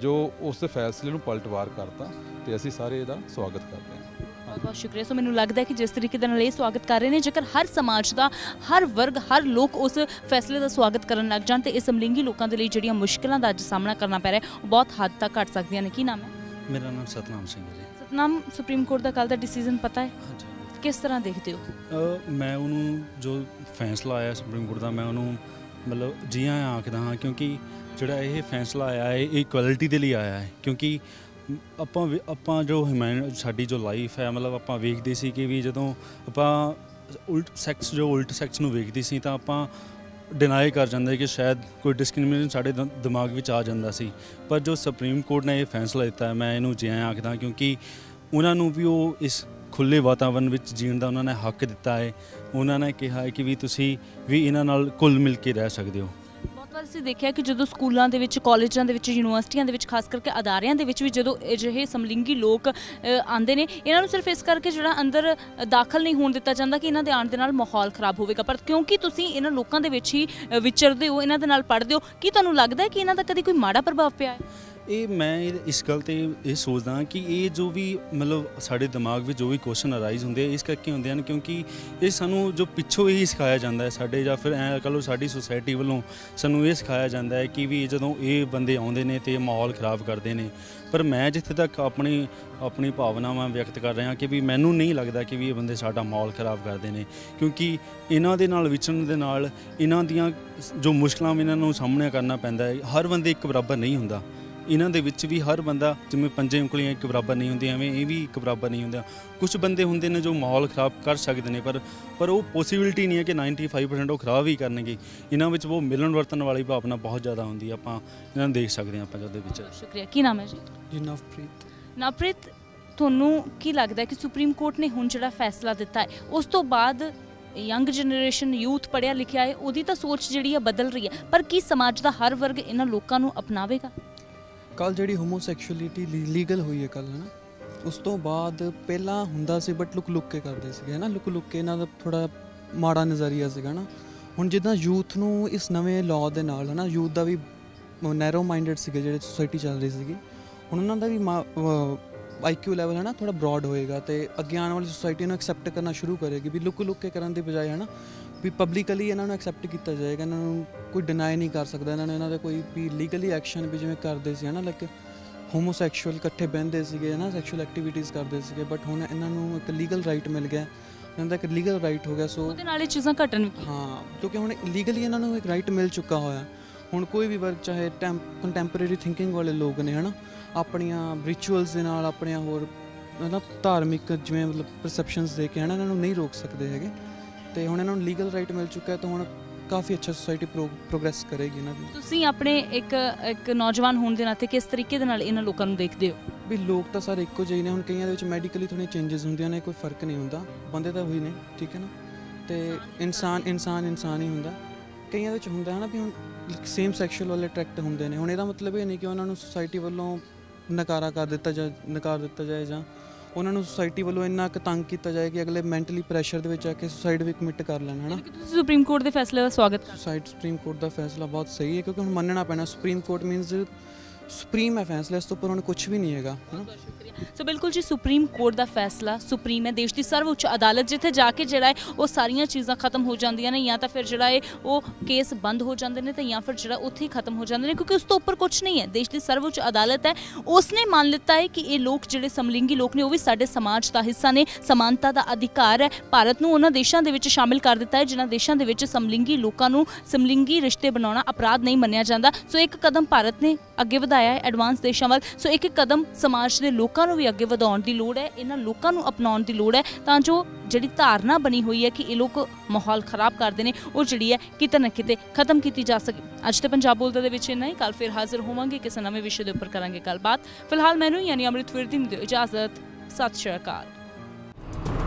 Speaker 6: ਜੋ ਉਸ ਫੈਸਲੇ ਨੂੰ ਪਲਟਵਾਰ ਕਰਤਾ, ਤੇ ਅਸੀਂ ਸਾਰੇ ਇਹਦਾ ਸਵਾਗਤ ਕਰਦੇ ਹਾਂ।
Speaker 1: ਬਹੁਤ ਬਹੁਤ ਸ਼ੁਕਰੀਆ। ਸੋ ਮੈਨੂੰ ਲੱਗਦਾ ਹੈ ਕਿ ਜਿਸ ਤਰੀਕੇ ਦੇ ਨਾਲ ਇਹ ਸਵਾਗਤ ਕਰ ਰਹੇ ਨੇ ਜੇਕਰ ਹਰ ਸਮਾਜ ਦਾ ਹਰ ਵਰਗ ਹਰ ਲੋਕ ਉਸ ਫੈਸਲੇ ਦਾ ਸਵਾਗਤ ਕਰਨ ਲੱਗ ਜਾਣ ਤੇ ਇਹ ਸਮਲਿੰਗੀ ਲੋਕਾਂ ਦੇ ਲਈ ਜਿਹੜੀਆਂ ਮੁਸ਼ਕਲਾਂ ਦਾ ਅੱਜ ਸਾਹਮਣਾ ਕਰਨਾ ਪੈ ਰਿਹਾ ਉਹ ਬਹੁਤ ਹੱਦ ਤੱਕ ਘਟ ਸਕਦੀਆਂ ਨੇ। ਕੀ ਨਾਮ ਹੈ?
Speaker 7: ਮੇਰਾ ਨਾਮ ਸਤਨਾਮ ਸਿੰਘ ਹੈ ਜੀ।
Speaker 1: ਸਤਨਾਮ ਸੁਪਰੀਮ ਕੋਰਟ ਦਾ ਕੱਲ ਦਾ ਡਿਸੀਜਨ ਪਤਾ ਹੈ?
Speaker 7: ਹਾਂਜੀ
Speaker 1: ਕਿਸ ਤਰ੍ਹਾਂ ਦੇਖਦੇ ਹੋ?
Speaker 7: ਮੈਂ ਉਹਨੂੰ ਜੋ ਫੈਸਲਾ ਆਇਆ ਸੁਪਰੀਮ ਕੋਰਟ ਦਾ ਮੈਂ ਉਹਨੂੰ ਮਤਲਬ ਜੀ ਆਇਆਂ ਆਖਦਾ ਹਾਂ ਕਿਉਂਕਿ ਜਿਹੜਾ ਇਹ ਫੈਸਲਾ ਆਇਆ ਹੈ ਇਹ ਇਕੁਐਲਿਟੀ ਦੇ ਲਈ ਆਇਆ ਹੈ ਕਿਉਂਕਿ ਆਪਾਂ ਵੇ- ਆਪਾਂ ਜੋ ਹਿਊਮਨ ਸਾਡੀ ਜੋ ਲਾਈਫ ਹੈ, ਮਤਲਬ ਆਪਾਂ ਵੇਖਦੇ ਸੀ ਕਿ ਵੀ ਜਦੋਂ ਆਪਾਂ ਉਲਟ ਸੈਕਸ ਜੋ ਉਲਟ ਸੈਕਸ ਨੂੰ ਵੇਖਦੇ ਸੀ ਤਾਂ ਆਪਾਂ ਡਿਨਾਈ ਕਰ ਜਾਂਦੇ ਕਿ ਸ਼ਾਇਦ ਕੋਈ ਡਿਸਕ੍ਰਿਮੀਨੇਸ਼ਨ ਸਾਡੇ ਦ- ਦਿਮਾਗ ਵਿੱਚ ਆ ਜਾਂਦਾ ਸੀ। ਪਰ ਜੋ ਸੁਪਰੀਮ ਕੋਰਟ ਨੇ ਇਹ ਫੈਸਲਾ ਦਿੱਤਾ ਹੈ ਮੈਂ ਇਹਨੂੰ ਜੀ ਆਖਦਾ ਕਿਉਂਕਿ ਉਹਨਾਂ ਨੂੰ ਵੀ ਉਹ ਇਸ ਖੁੱਲੇ ਵਾਤਾਵਰਣ ਵਿੱਚ ਜੀਣ ਦਾ ਉਹਨਾਂ ਨੇ ਹੱਕ ਦਿੱਤਾ ਹੈ। ਉਹਨਾਂ ਨੇ ਕਿਹਾ ਹੈ ਕਿ ਵੀ ਤੁਸੀਂ ਵੀ ਇਹਨਾਂ ਨਾਲ ਕੁੱਲ ਮਿਲ ਕੇ ਰਹਿ ਸਕਦੇ ਹੋ।
Speaker 1: ਵਾਰ ਅਸੀਂ ਦੇਖਿਆ ਕਿ ਜਦੋਂ ਸਕੂਲਾਂ ਦੇ ਵਿੱਚ, ਕਾਲਜਾਂ ਦੇ ਵਿੱਚ, ਯੂਨੀਵਰਸਿਟੀਆਂ ਦੇ ਵਿੱਚ, ਖਾਸ ਕਰਕੇ ਅਦਾਰਿਆਂ ਦੇ ਵਿੱਚ ਵੀ ਜਦੋਂ ਅਜਿਹੇ ਸਮਲਿੰਗੀ ਲੋਕ ਆਉਂਦੇ ਨੇ, ਇਹਨਾਂ ਨੂੰ ਸਿਰਫ ਇਸ ਕਰਕੇ ਜਿਹੜਾ ਅੰਦਰ ਦਾਖਲ ਨਹੀਂ ਹੋਣ ਦਿੱਤਾ ਜਾਂਦਾ ਕਿ ਇਹਨਾਂ ਦੇ ਆਉਣ ਦੇ ਨਾਲ ਮਾਹੌਲ ਖਰਾਬ ਹੋਵੇਗਾ। ਪਰ ਕਿਉਂਕਿ ਤੁਸੀਂ ਇਹਨਾਂ ਲੋਕਾਂ ਦੇ ਵਿੱਚ ਹੀ ਵਿਚਰਦੇ ਹੋ, ਇਹਨਾਂ ਦੇ ਨਾਲ ਪੜ੍ਹਦੇ ਹੋ, ਕੀ ਤੁਹਾਨੂੰ ਲੱਗਦਾ ਹੈ ਕਿ ਇਹਨਾਂ ਦਾ ਕਦੀ ਕੋਈ ਮਾੜਾ ਪ੍ਰਭਾਵ ਪਿਆ ਹੈ?
Speaker 7: ਇਹ ਮੈਂ ਇਹ- ਇਸ ਗੱਲ ਤੇ ਇਹ ਸੋਚਦਾ ਹਾਂ ਕਿ ਇਹ ਜੋ ਵੀ ਮਤਲਬ ਸਾਡੇ ਦਿਮਾਗ ਵਿੱਚ ਜੋ ਵੀ ਕੁਐਸਚਨ ਅਰਾਈਜ਼ ਹੁੰਦੇ ਆ, ਇਸ ਕਰਕੇ ਹੁੰਦੇ ਹਨ ਕਿਉਂਕਿ ਇਹ ਸਾਨੂੰ ਜੋ ਪਿੱਛੋਂ ਹੀ ਸਿਖਾਇਆ ਜਾਂਦਾ ਹੈ ਸਾਡੇ ਜਾਂ ਫਿਰ ਐ ਕਹ ਲਓ ਸਾਡੀ ਸੁਸਾਇਟੀ ਵੱਲੋਂ ਸਾਨੂੰ ਇਹ ਸਿਖਾਇਆ ਜਾਂਦਾ ਹੈ ਕਿ ਵੀ ਜਦੋਂ ਇਹ ਬੰਦੇ ਆਉਂਦੇ ਨੇ ਤੇ ਮਾਹੌਲ ਖਰਾਬ ਕਰਦੇ ਨੇ। ਪਰ ਮੈਂ ਜਿੱਥੇ ਤੱਕ ਆਪਣੀ ਆਪਣੀ ਭਾਵਨਾਵਾਂ ਵਿਅਕਤ ਕਰ ਰਿਹਾ ਕਿ ਵੀ ਮੈਨੂੰ ਨਹੀਂ ਲੱਗਦਾ ਕਿ ਵੀ ਇਹ ਬੰਦੇ ਸਾਡਾ ਮਾਹੌਲ ਖਰਾਬ ਕਰਦੇ ਨੇ। ਕਿਉਂਕਿ ਇਹਨਾਂ ਦੇ ਨਾਲ ਵਿਚਰਨ ਦੇ ਨਾਲ ਇਹਨਾਂ ਦੀਆਂ ਜੋ ਮੁਸ਼ਕਲਾਂ ਵੀ ਇਹਨਾਂ ਨੂੰ ਸਾਹਮਣੇ ਕਰਨਾ ਪੈਂਦਾ ਹੈ, ਹਰ ਬੰਦੇ ਇੱਕ ਬਰਾਬਰ ਨਹੀਂ ਹੁੰਦਾ। ਇਹਨਾਂ ਦੇ ਵਿੱਚ ਵੀ ਹਰ ਬੰਦਾ ਜਿਵੇਂ ਪੰਜੇ ਉਂਗਲੀਆਂ ਇੱਕ ਬਰਾਬਰ ਨਹੀਂ ਹੁੰਦੀਆਂ ਐਵੇਂ ਇਹ ਵੀ ਇੱਕ ਬਰਾਬਰ ਨਹੀਂ ਹੁੰਦਾ ਕੁਝ ਬੰਦੇ ਹੁੰਦੇ ਨੇ ਜੋ ਮਾਹੌਲ ਖਰਾਬ ਕਰ ਸਕਦੇ ਨੇ ਪਰ ਪਰ ਉਹ ਪੋਸੀਬਿਲਿਟੀ ਨਹੀਂ ਹੈ ਕਿ 95% ਉਹ ਖਰਾਬ ਹੀ ਕਰਨਗੇ। ਇਹਨਾਂ ਵਿੱਚ ਉਹ ਮਿਲਣ ਵਰਤਣ ਵਾਲੀ ਭਾਵਨਾ ਬਹੁਤ ਜ਼ਿਆਦਾ ਹੁੰਦੀ ਹੈ ਆਪਾਂ ਇਹਨਾਂ ਨੂੰ ਦੇਖ ਸਕਦੇ ਹਾਂ ਆਪਾਂ ਜਦ ਦੇ ਵਿੱਚ।
Speaker 1: ਸ਼ੁਕਰੀਆ। ਕੀ ਨਾਮ ਹੈ ਜੀ?
Speaker 8: ਜੀ ਨਵਪ੍ਰੀਤ।
Speaker 1: ਨਵਪ੍ਰੀਤ ਤੁਹਾਨੂੰ ਕੀ ਲੱਗਦਾ ਹੈ ਕਿ ਸੁਪਰੀਮ ਕੋਰਟ ਨੇ ਹੁਣ ਜਿਹੜਾ ਫੈਸਲਾ ਦਿੱਤਾ ਹੈ ਉਸ ਤੋਂ ਬਾਅਦ ਯੰਗ ਜਨਰੇਸ਼ਨ ਯੂਥ ਪੜਿਆ ਲਿਖਿਆ ਹੈ ਉਹਦੀ ਤਾਂ ਸੋਚ ਜਿਹੜੀ ਹੈ ਬਦਲ ਰਹੀ ਹੈ। ਪਰ ਕੀ ਸਮਾਜ ਦਾ ਹਰ ਵਰਗ ਇਹਨਾਂ ਲੋਕਾਂ ਨੂੰ ਅਪਣਾਵੇਗਾ?
Speaker 8: ਕੱਲ ਜਿਹੜੀ ਹੋਮੋਸੈਕਸ਼ੁਅਲਿਟੀ ਲੀਗਲ ਹੋਈ ਹੈ ਕੱਲ ਹਨਾ, ਉਸ ਤੋਂ ਬਾਅਦ ਪਹਿਲਾਂ ਹੁੰਦਾ ਸੀ ਬਟ ਲੁਕ ਲੁਕ ਕੇ ਕਰਦੇ ਸੀਗੇ, ਹਨਾ, ਲੁਕ ਲੁਕ ਕੇ ਇਹਨਾਂ ਦਾ ਥੋੜਾ ਮਾੜਾ ਨਜ਼ਰੀਆ ਸੀਗਾ ਨਾ ਹੁਣ ਜਿੱਦਾਂ ਯੂਥ ਨੂੰ ਇਸ ਨਵੇਂ ਲਾਅ ਦੇ ਨਾਲ, ਹਨਾ, ਯੂਥ ਦਾ ਵੀ ਨੈਰੋ ਮਾਈਂਡਡ ਸੀਗੇ ਜਿਹੜੇ ਸੋਸਾਇਟੀ ਚੱਲ ਰਹੀ ਸੀਗੀ, ਹੁਣ ਉਹਨਾਂ ਦਾ ਵੀ ਆਈਕਿਊ ਲੈਵਲ ਹੈ ਨਾ ਥੋੜਾ ਬ੍ਰੌਡ ਹੋਏਗਾ ਤੇ ਅੱਗੇ ਆਉਣ ਵਾਲੀ ਸੋਸਾਇਟੀ ਨੂੰ ਐਕਸੈਪਟ ਕਰਨਾ ਸ਼ੁਰੂ ਕਰੇਗੀ ਵੀ ਲੁੱਕ, ਲੁਕ ਕੇ ਕਰਨ ਦੀ ਬਜਾਏ ਹੈ ਨਾ ਵੀ ਪਬਲਿਕਲੀ ਇਹਨਾਂ ਨੂੰ ਐਕਸੈਪਟ ਕੀਤਾ ਜਾਏਗਾ ਇਹਨਾਂ ਨੂੰ ਕੋਈ ਡਿਨਾਈ ਨਹੀਂ ਕਰ ਸਕਦਾ ਇਹਨਾਂ ਨੂੰ ਇਹਨਾਂ ਦਾ ਕੋਈ ਵੀ ਲੀਗਲੀ ਐਕਸ਼ਨ ਵੀ ਜਿਵੇਂ ਕਰਦੇ ਸੀ ਹੈ ਨਾ ਲਾਈਕ ਹੋਮੋਸੈਕਸ਼ੂਅਲ ਇਕੱਠੇ ਬਹਿੰਦੇ ਸੀਗੇ ਹੈ ਨਾ ਸੈਕਸ਼ੂਅਲ ਐਕਟੀਵਿਟੀਜ਼ ਕਰਦੇ ਸੀਗੇ ਬਟ ਹੁਣ ਇਹਨਾਂ ਨੂੰ ਇੱਕ ਲੀਗਲ ਰਾਈਟ ਮਿਲ ਗਿਆ ਇਹਨਾਂ ਦਾ ਇੱਕ ਲੀਗਲ ਰਾਈਟ ਹੋ ਗਿਆ ਸੋ
Speaker 1: ਉਹਦੇ ਨਾਲ ਇਹ ਚੀਜ਼ਾਂ ਘਟਣ
Speaker 8: ਹਾਂ ਕਿਉਂਕਿ ਹੁਣ ਲੀਗਲੀ ਇਹਨਾਂ ਨੂੰ ਇੱਕ ਰਾਈਟ ਮਿਲ ਚੁੱਕਾ ਹੋਇਆ। ਹੁਣ ਕੋਈ ਵੀ ਵਰਗ ਚਾਹੇ ਕੰਟੈਂਪਰੇਰੀ ਥਿੰਕਿੰਗ ਵਾਲੇ ਲੋਕ ਨੇ ਹਨਾ ਆਪਣੀਆਂ ਰਿਚੁਅਲਸ ਦੇ ਨਾਲ ਆਪਣੀਆਂ ਹੋਰ ਮਤਲਬ ਧਾਰਮਿਕ ਜਿਵੇਂ ਮਤਲਬ ਪਰਸੈਪਸ਼ਨਸ ਦੇ ਕੇ ਹਨਾ ਇਹਨਾਂ ਨੂੰ ਨਹੀਂ ਰੋਕ ਸਕਦੇ ਹੈਗੇ। ਤੇ ਹੁਣ ਇਹਨਾਂ ਨੂੰ ਲੀਗਲ ਰਾਈਟ ਮਿਲ ਚੁੱਕਾ ਹੈ ਤਾਂ ਹੁਣ ਕਾਫੀ ਅੱਛਾ ਸੋਸਾਇਟੀ ਪ੍ਰੋਗਰੈਸ ਕਰੇਗੀ ਇਹਨਾਂ ਦੀ।
Speaker 1: ਤੁਸੀਂ ਆਪਣੇ ਇੱਕ ਇੱਕ ਨੌਜਵਾਨ ਹੋਣ ਦੇ ਨਾਤੇ ਕਿਸ ਤਰੀਕੇ ਦੇ ਨਾਲ ਇਹਨਾਂ ਲੋਕਾਂ ਨੂੰ ਦੇਖਦੇ ਹੋ?
Speaker 8: ਵੀ ਲੋਕ ਤਾਂ ਸਾਰੇ ਇੱਕੋ ਜਿਹੇ ਨੇ ਹੁਣ ਕਈਆਂ ਦੇ ਵਿੱਚ ਮੈਡੀਕਲੀ ਥੋੜ੍ਹੀਆਂ ਚੇਂਜਸ ਹੁੰਦੀਆਂ ਨੇ ਕੋਈ ਫ਼ਰਕ ਨਹੀਂ ਹੁੰਦਾ। ਬੰਦੇ ਤਾਂ ਹੋਈ ਨੇ ਠੀਕ ਹੈ ਨਾ? ਤੇ ਇਨਸਾਨ ਇਨਸਾਨ ਇਨਸਾਨ ਹੀ ਹੁੰਦਾ। ਕਈਆਂ ਦੇ ਵਿੱਚ ਹੁੰਦਾ ਹੈ ਨਾ ਵੀ ਹੁਣ ਸੇਮ ਸੈਕਸ਼ੂਅਲ ਵਾਲੇ ਅਟਰੈਕਟ ਹੁੰਦੇ ਨੇ। ਹੁਣ ਇਹਦਾ ਮਤਲਬ ਇਹ ਨਹੀਂ ਕਿ ਉਹਨਾਂ ਨੂੰ ਸੁਸਾਇਟੀ ਵੱਲੋਂ ਨਕਾਰਾ ਕਰ ਦਿੱਤਾ ਜਾ ਨਕਾਰ ਦਿੱਤਾ ਜਾਏ ਜਾਂ ਉਹਨਾਂ ਨੂੰ ਸੁਸਾਇਟੀ ਵੱਲੋਂ ਇੰਨਾ ਕੁ ਤੰਗ ਕੀਤਾ ਜਾਏ ਕਿ ਅਗਲੇ ਮੈਂਟਲੀ ਪ੍ਰੈਸ਼ਰ ਦੇ ਵਿੱਚ ਆ ਕੇ ਸੁਸਾਈਡ ਵੀ ਕਮਿਟ ਕਰ ਲੈਣ ਹਨਾ?
Speaker 1: ਤੁਸੀਂ ਸੁਪਰੀਮ ਕੋਰਟ ਦੇ ਫੈਸਲੇ ਦਾ ਸਵਾਗਤ ਕਰਦੇ
Speaker 8: ਸੁਸਾਈਡ ਸੁਪਰੀਮ ਕੋਰਟ ਦਾ ਫੈਸਲਾ ਬਹੁਤ ਸਹੀ ਹੈ ਕਿਉਂਕਿ ਹੁਣ ਮੰਨਣਾ ਪੈਣਾ ਸੁਪਰੀਮ ਕੋਰਟ ਮੀਨਸ ਸੁਪਰੀਮ ਹੈ ਫੈਸਲਾ ਇਸ ਤੋਂ ਉੱਪਰ ਹੁਣ ਕੁਝ ਵੀ ਨਹੀਂ ਹੈਗਾ ਹਨਾ?
Speaker 1: ਸੋ ਬਿਲਕੁਲ ਜੀ ਸੁਪਰੀਮ ਕੋਰਟ ਦਾ ਫੈਸਲਾ ਸੁਪਰੀਮ ਹੈ। ਦੇਸ਼ ਦੀ ਸਰਵਉੱਚ ਅਦਾਲਤ ਜਿੱਥੇ ਜਾ ਕੇ ਜਿਹੜਾ ਹੈ ਉਹ ਸਾਰੀਆਂ ਚੀਜ਼ਾਂ ਖਤਮ ਹੋ ਜਾਂਦੀਆਂ ਨੇ, ਜਾਂ ਤਾਂ ਫਿਰ ਜਿਹੜਾ ਹੈ ਉਹ ਕੇਸ ਬੰਦ ਹੋ ਜਾਂਦੇ ਨੇ, ਤੇ ਜਾਂ ਫਿਰ ਜਿਹੜਾ ਉੱਥੇ ਹੀ ਖਤਮ ਹੋ ਜਾਂਦੇ ਨੇ, ਕਿਉਂਕਿ ਉਸ ਤੋਂ ਉੱਪਰ ਕੁਝ ਨਹੀਂ ਹੈ। ਦੇਸ਼ ਦੀ ਸਰਵਉੱਚ ਅਦਾਲਤ ਹੈ। ਉਸ ਨੇ ਮੰਨ ਲਿੱਤਾ ਹੈ ਕਿ ਇਹ ਲੋਕ ਜਿਹੜੇ ਸਮਲਿੰਗੀ ਲੋਕ ਨੇ, ਉਹ ਵੀ ਸਾਡੇ ਸਮਾਜ ਦਾ ਹਿੱਸਾ ਨੇ, ਸਮਾਨਤਾ ਦਾ ਅਧਿਕਾਰ ਹੈ। ਭਾਰਤ ਨੂੰ ਉਹਨਾਂ ਦੇਸ਼ਾਂ ਦੇ ਵਿੱਚ ਸ਼ਾਮਿਲ ਕਰ ਦਿੱਤਾ ਹੈ, ਜਿਨ੍ਹਾਂ ਦੇਸ਼ਾਂ ਦੇ ਵਿੱਚ ਸਮਲਿੰਗੀ ਲੋਕਾਂ ਨੂੰ ਸਮਲਿੰਗੀ ਰਿਸ਼ਤੇ ਬਣਾਉਣਾ ਅਪਰਾਧ ਨਹੀਂ ਮੰਨਿਆ ਜਾਂਦਾ। ਸੋ ਇੱਕ ਕਦਮ ਭਾਰਤ ਨੇ ਅੱਗੇ ਵਧਾਇਆ ਹੈ ਐਡਵਾਂਸ ਦੇਸ਼ਾਂ ਵੱਲ। ਸੋ ਇੱਕ ਕਦਮ ਸਮਾਜ ਦੇ ਲੋਕਾਂ ਲੋਕਾਂ ਨੂੰ ਵੀ ਅੱਗੇ ਵਧਾਉਣ ਦੀ ਲੋੜ ਹੈ, ਇਹਨਾਂ ਲੋਕਾਂ ਨੂੰ ਅਪਣਾਉਣ ਦੀ ਲੋੜ ਹੈ, ਤਾਂ ਜੋ ਜਿਹੜੀ ਧਾਰਨਾ ਬਣੀ ਹੋਈ ਹੈ ਕਿ ਇਹ ਲੋਕ ਮਾਹੌਲ ਖਰਾਬ ਕਰਦੇ ਨੇ, ਉਹ ਜਿਹੜੀ ਹੈ ਕਿਤੇ ਨਾ ਕਿਤੇ ਖਤਮ ਕੀਤੀ ਜਾ ਸਕੇ। ਅੱਜ ਤੇ ਪੰਜਾਬ ਬੋਲਦਾ ਦੇ ਵਿੱਚ ਇੰਨਾ ਹੀ ਕੱਲ ਫਿਰ ਹਾਜ਼ਰ ਹੋਵਾਂਗੇ, ਕਿਸੇ ਨਵੇਂ ਵਿਸ਼ੇ ਦੇ ਉੱਪਰ ਕਰਾਂਗੇ ਗੱਲਬਾਤ। ਫਿਲਹਾਲ ਮੈਨੂੰ ਯਾਨੀ ਅੰਮ੍ਰਿਤ ਵਿਰਦੀ ਨੂੰ ਦਿਓ ਇਜਾਜ਼ਤ। ਸਤਿ ਸ਼੍ਰੀ ਅਕਾਲ।